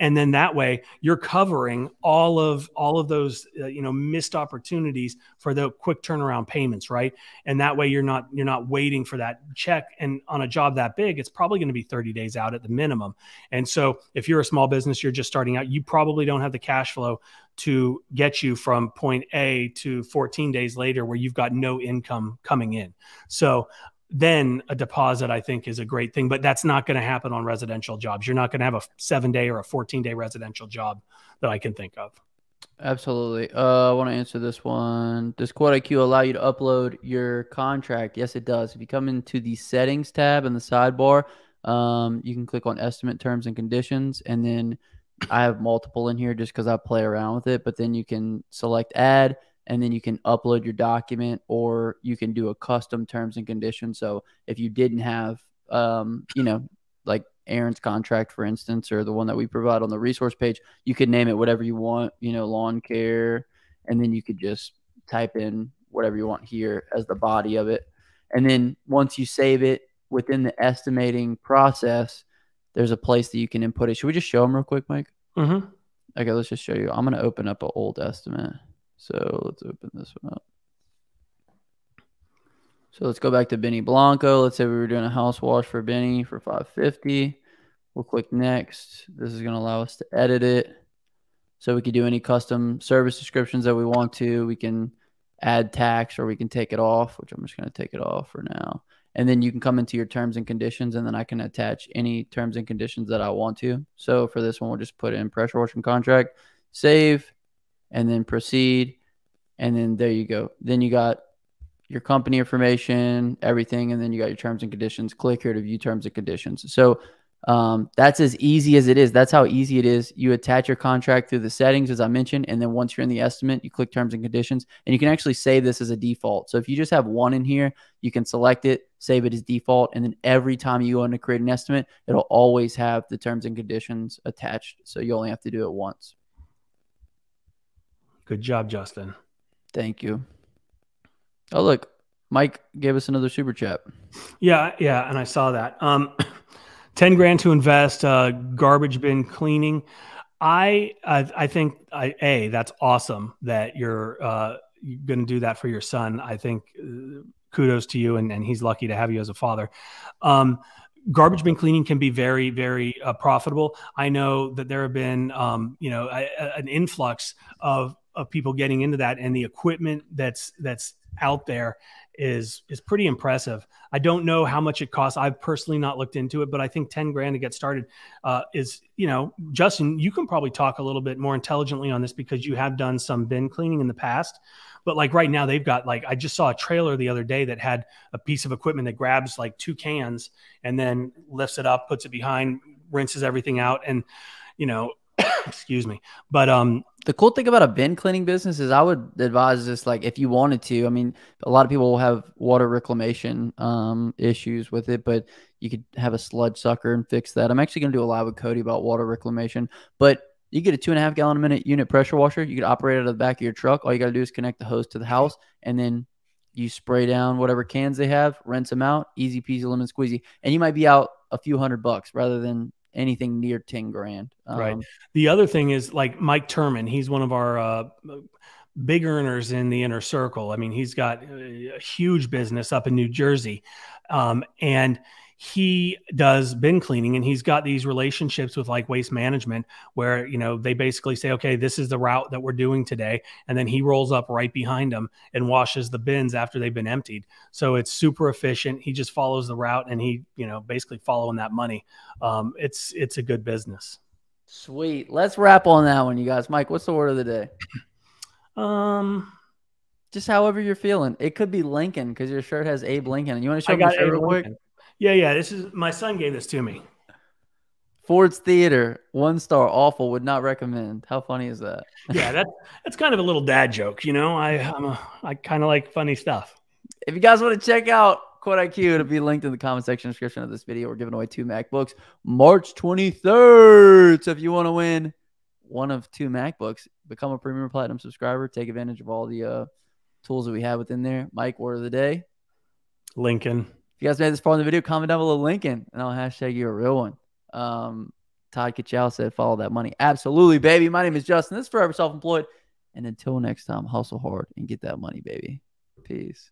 and then that way you're covering all of all of those uh, you know missed opportunities for the quick turnaround payments right? And that way you're not you're not waiting for that check. And on a job that big it's probably going to be 30 days out at the minimum. And so if you're a small business you're just starting out you probably don't have the cash flow to get you from point A to 14 days later where you've got no income coming in. So then a deposit I think is a great thing, but that's not going to happen on residential jobs. You're not going to have a seven day or a 14 day residential job that I can think of. Absolutely. Uh, I want to answer this one. Does Quote IQ allow you to upload your contract? Yes, it does. If you come into the settings tab in the sidebar, um, you can click on estimate terms and conditions, and then I have multiple in here just because I play around with it. But then you can select add and then you can upload your document or you can do a custom terms and conditions. So if you didn't have, um, you know, like Aaron's contract, for instance, or the one that we provide on the resource page, you could name it whatever you want, you know, lawn care, and then you could just type in whatever you want here as the body of it. And then once you save it within the estimating process, there's a place that you can input it. Should we just show them real quick, Mike? Mm-hmm. Okay, let's just show you. I'm going to open up an old estimate. So let's open this one up. So let's go back to Benny Blanco. Let's say we were doing a house wash for Benny for 550. We'll click next. This is going to allow us to edit it. So we can do any custom service descriptions that we want to. We can add tax or we can take it off, which I'm just going to take it off for now. And then you can come into your terms and conditions and then I can attach any terms and conditions that I want to. So for this one, we'll just put in pressure washing contract, save, and then proceed. And then there you go. Then you got your company information, everything, and then you got your terms and conditions. Click here to view terms and conditions. So um, that's as easy as it is. That's how easy it is. You attach your contract through the settings, as I mentioned, and then once you're in the estimate, you click terms and conditions, and you can actually save this as a default. So if you just have one in here, you can select it, save it as default, and then every time you go in to create an estimate, it'll always have the terms and conditions attached. So you only have to do it once. Good job, Justin. Thank you. Oh, look, Mike gave us another super chat. Yeah, yeah, and I saw that. Um, ten grand to invest, uh, garbage bin cleaning. I, I, I think I, a that's awesome that you're uh, going to do that for your son. I think uh, kudos to you, and, and he's lucky to have you as a father. Um, garbage bin cleaning can be very very uh, profitable i know that there have been um, you know a, a, an influx of of people getting into that and the equipment that's that's out there is is pretty impressive. I don't know how much it costs. I've personally not looked into it, but I think 10 grand to get started uh, is, you know, Justin, you can probably talk a little bit more intelligently on this because you have done some bin cleaning in the past. But like right now, they've got like I just saw a trailer the other day that had a piece of equipment that grabs like two cans and then lifts it up, puts it behind, rinses everything out, and you know excuse me but um the cool thing about a bin cleaning business is i would advise this like if you wanted to i mean a lot of people will have water reclamation um issues with it but you could have a sludge sucker and fix that. I'm actually going to do a live with cody about water reclamation but you get a two and a half gallon a minute unit pressure washer you could operate out of the back of your truck. All you got to do is connect the hose to the house and then you spray down whatever cans they have rinse them out easy peasy lemon squeezy and you might be out a few hundred bucks rather than anything near 10 grand. Um, right. The other thing is like Mike Turman, he's one of our uh, big earners in the inner circle. I mean, he's got a huge business up in New Jersey. Um, and he does bin cleaning and he's got these relationships with like waste management where you know they basically say okay this is the route that we're doing today and then he rolls up right behind them and washes the bins after they've been emptied. So it's super efficient. He just follows the route and he you know basically following that money. Um, it's it's a good business. Sweet. Let's wrap on that one you guys. Mike what's the word of the day? Um just however you're feeling. It could be lincoln because your shirt has abe lincoln. And you want to show me your shirt real quick yeah, yeah. This is my son gave this to me. Ford's Theater, one star, awful. Would not recommend. How funny is that? yeah, that that's kind of a little dad joke. You know, I I'm a, I kind of like funny stuff. If you guys want to check out Quote IQ, it'll be linked in the comment section description of this video. We're giving away two MacBooks March 23rd. So if you want to win one of two MacBooks, become a premium platinum subscriber. Take advantage of all the uh, tools that we have within there. Mike, word of the day. Lincoln you guys made this part in the video, comment down below Lincoln, and I'll hashtag you a real one. Um, Todd Kachal said, follow that money. Absolutely, baby. My name is Justin. This is Forever Self Employed. And until next time, hustle hard and get that money, baby. Peace.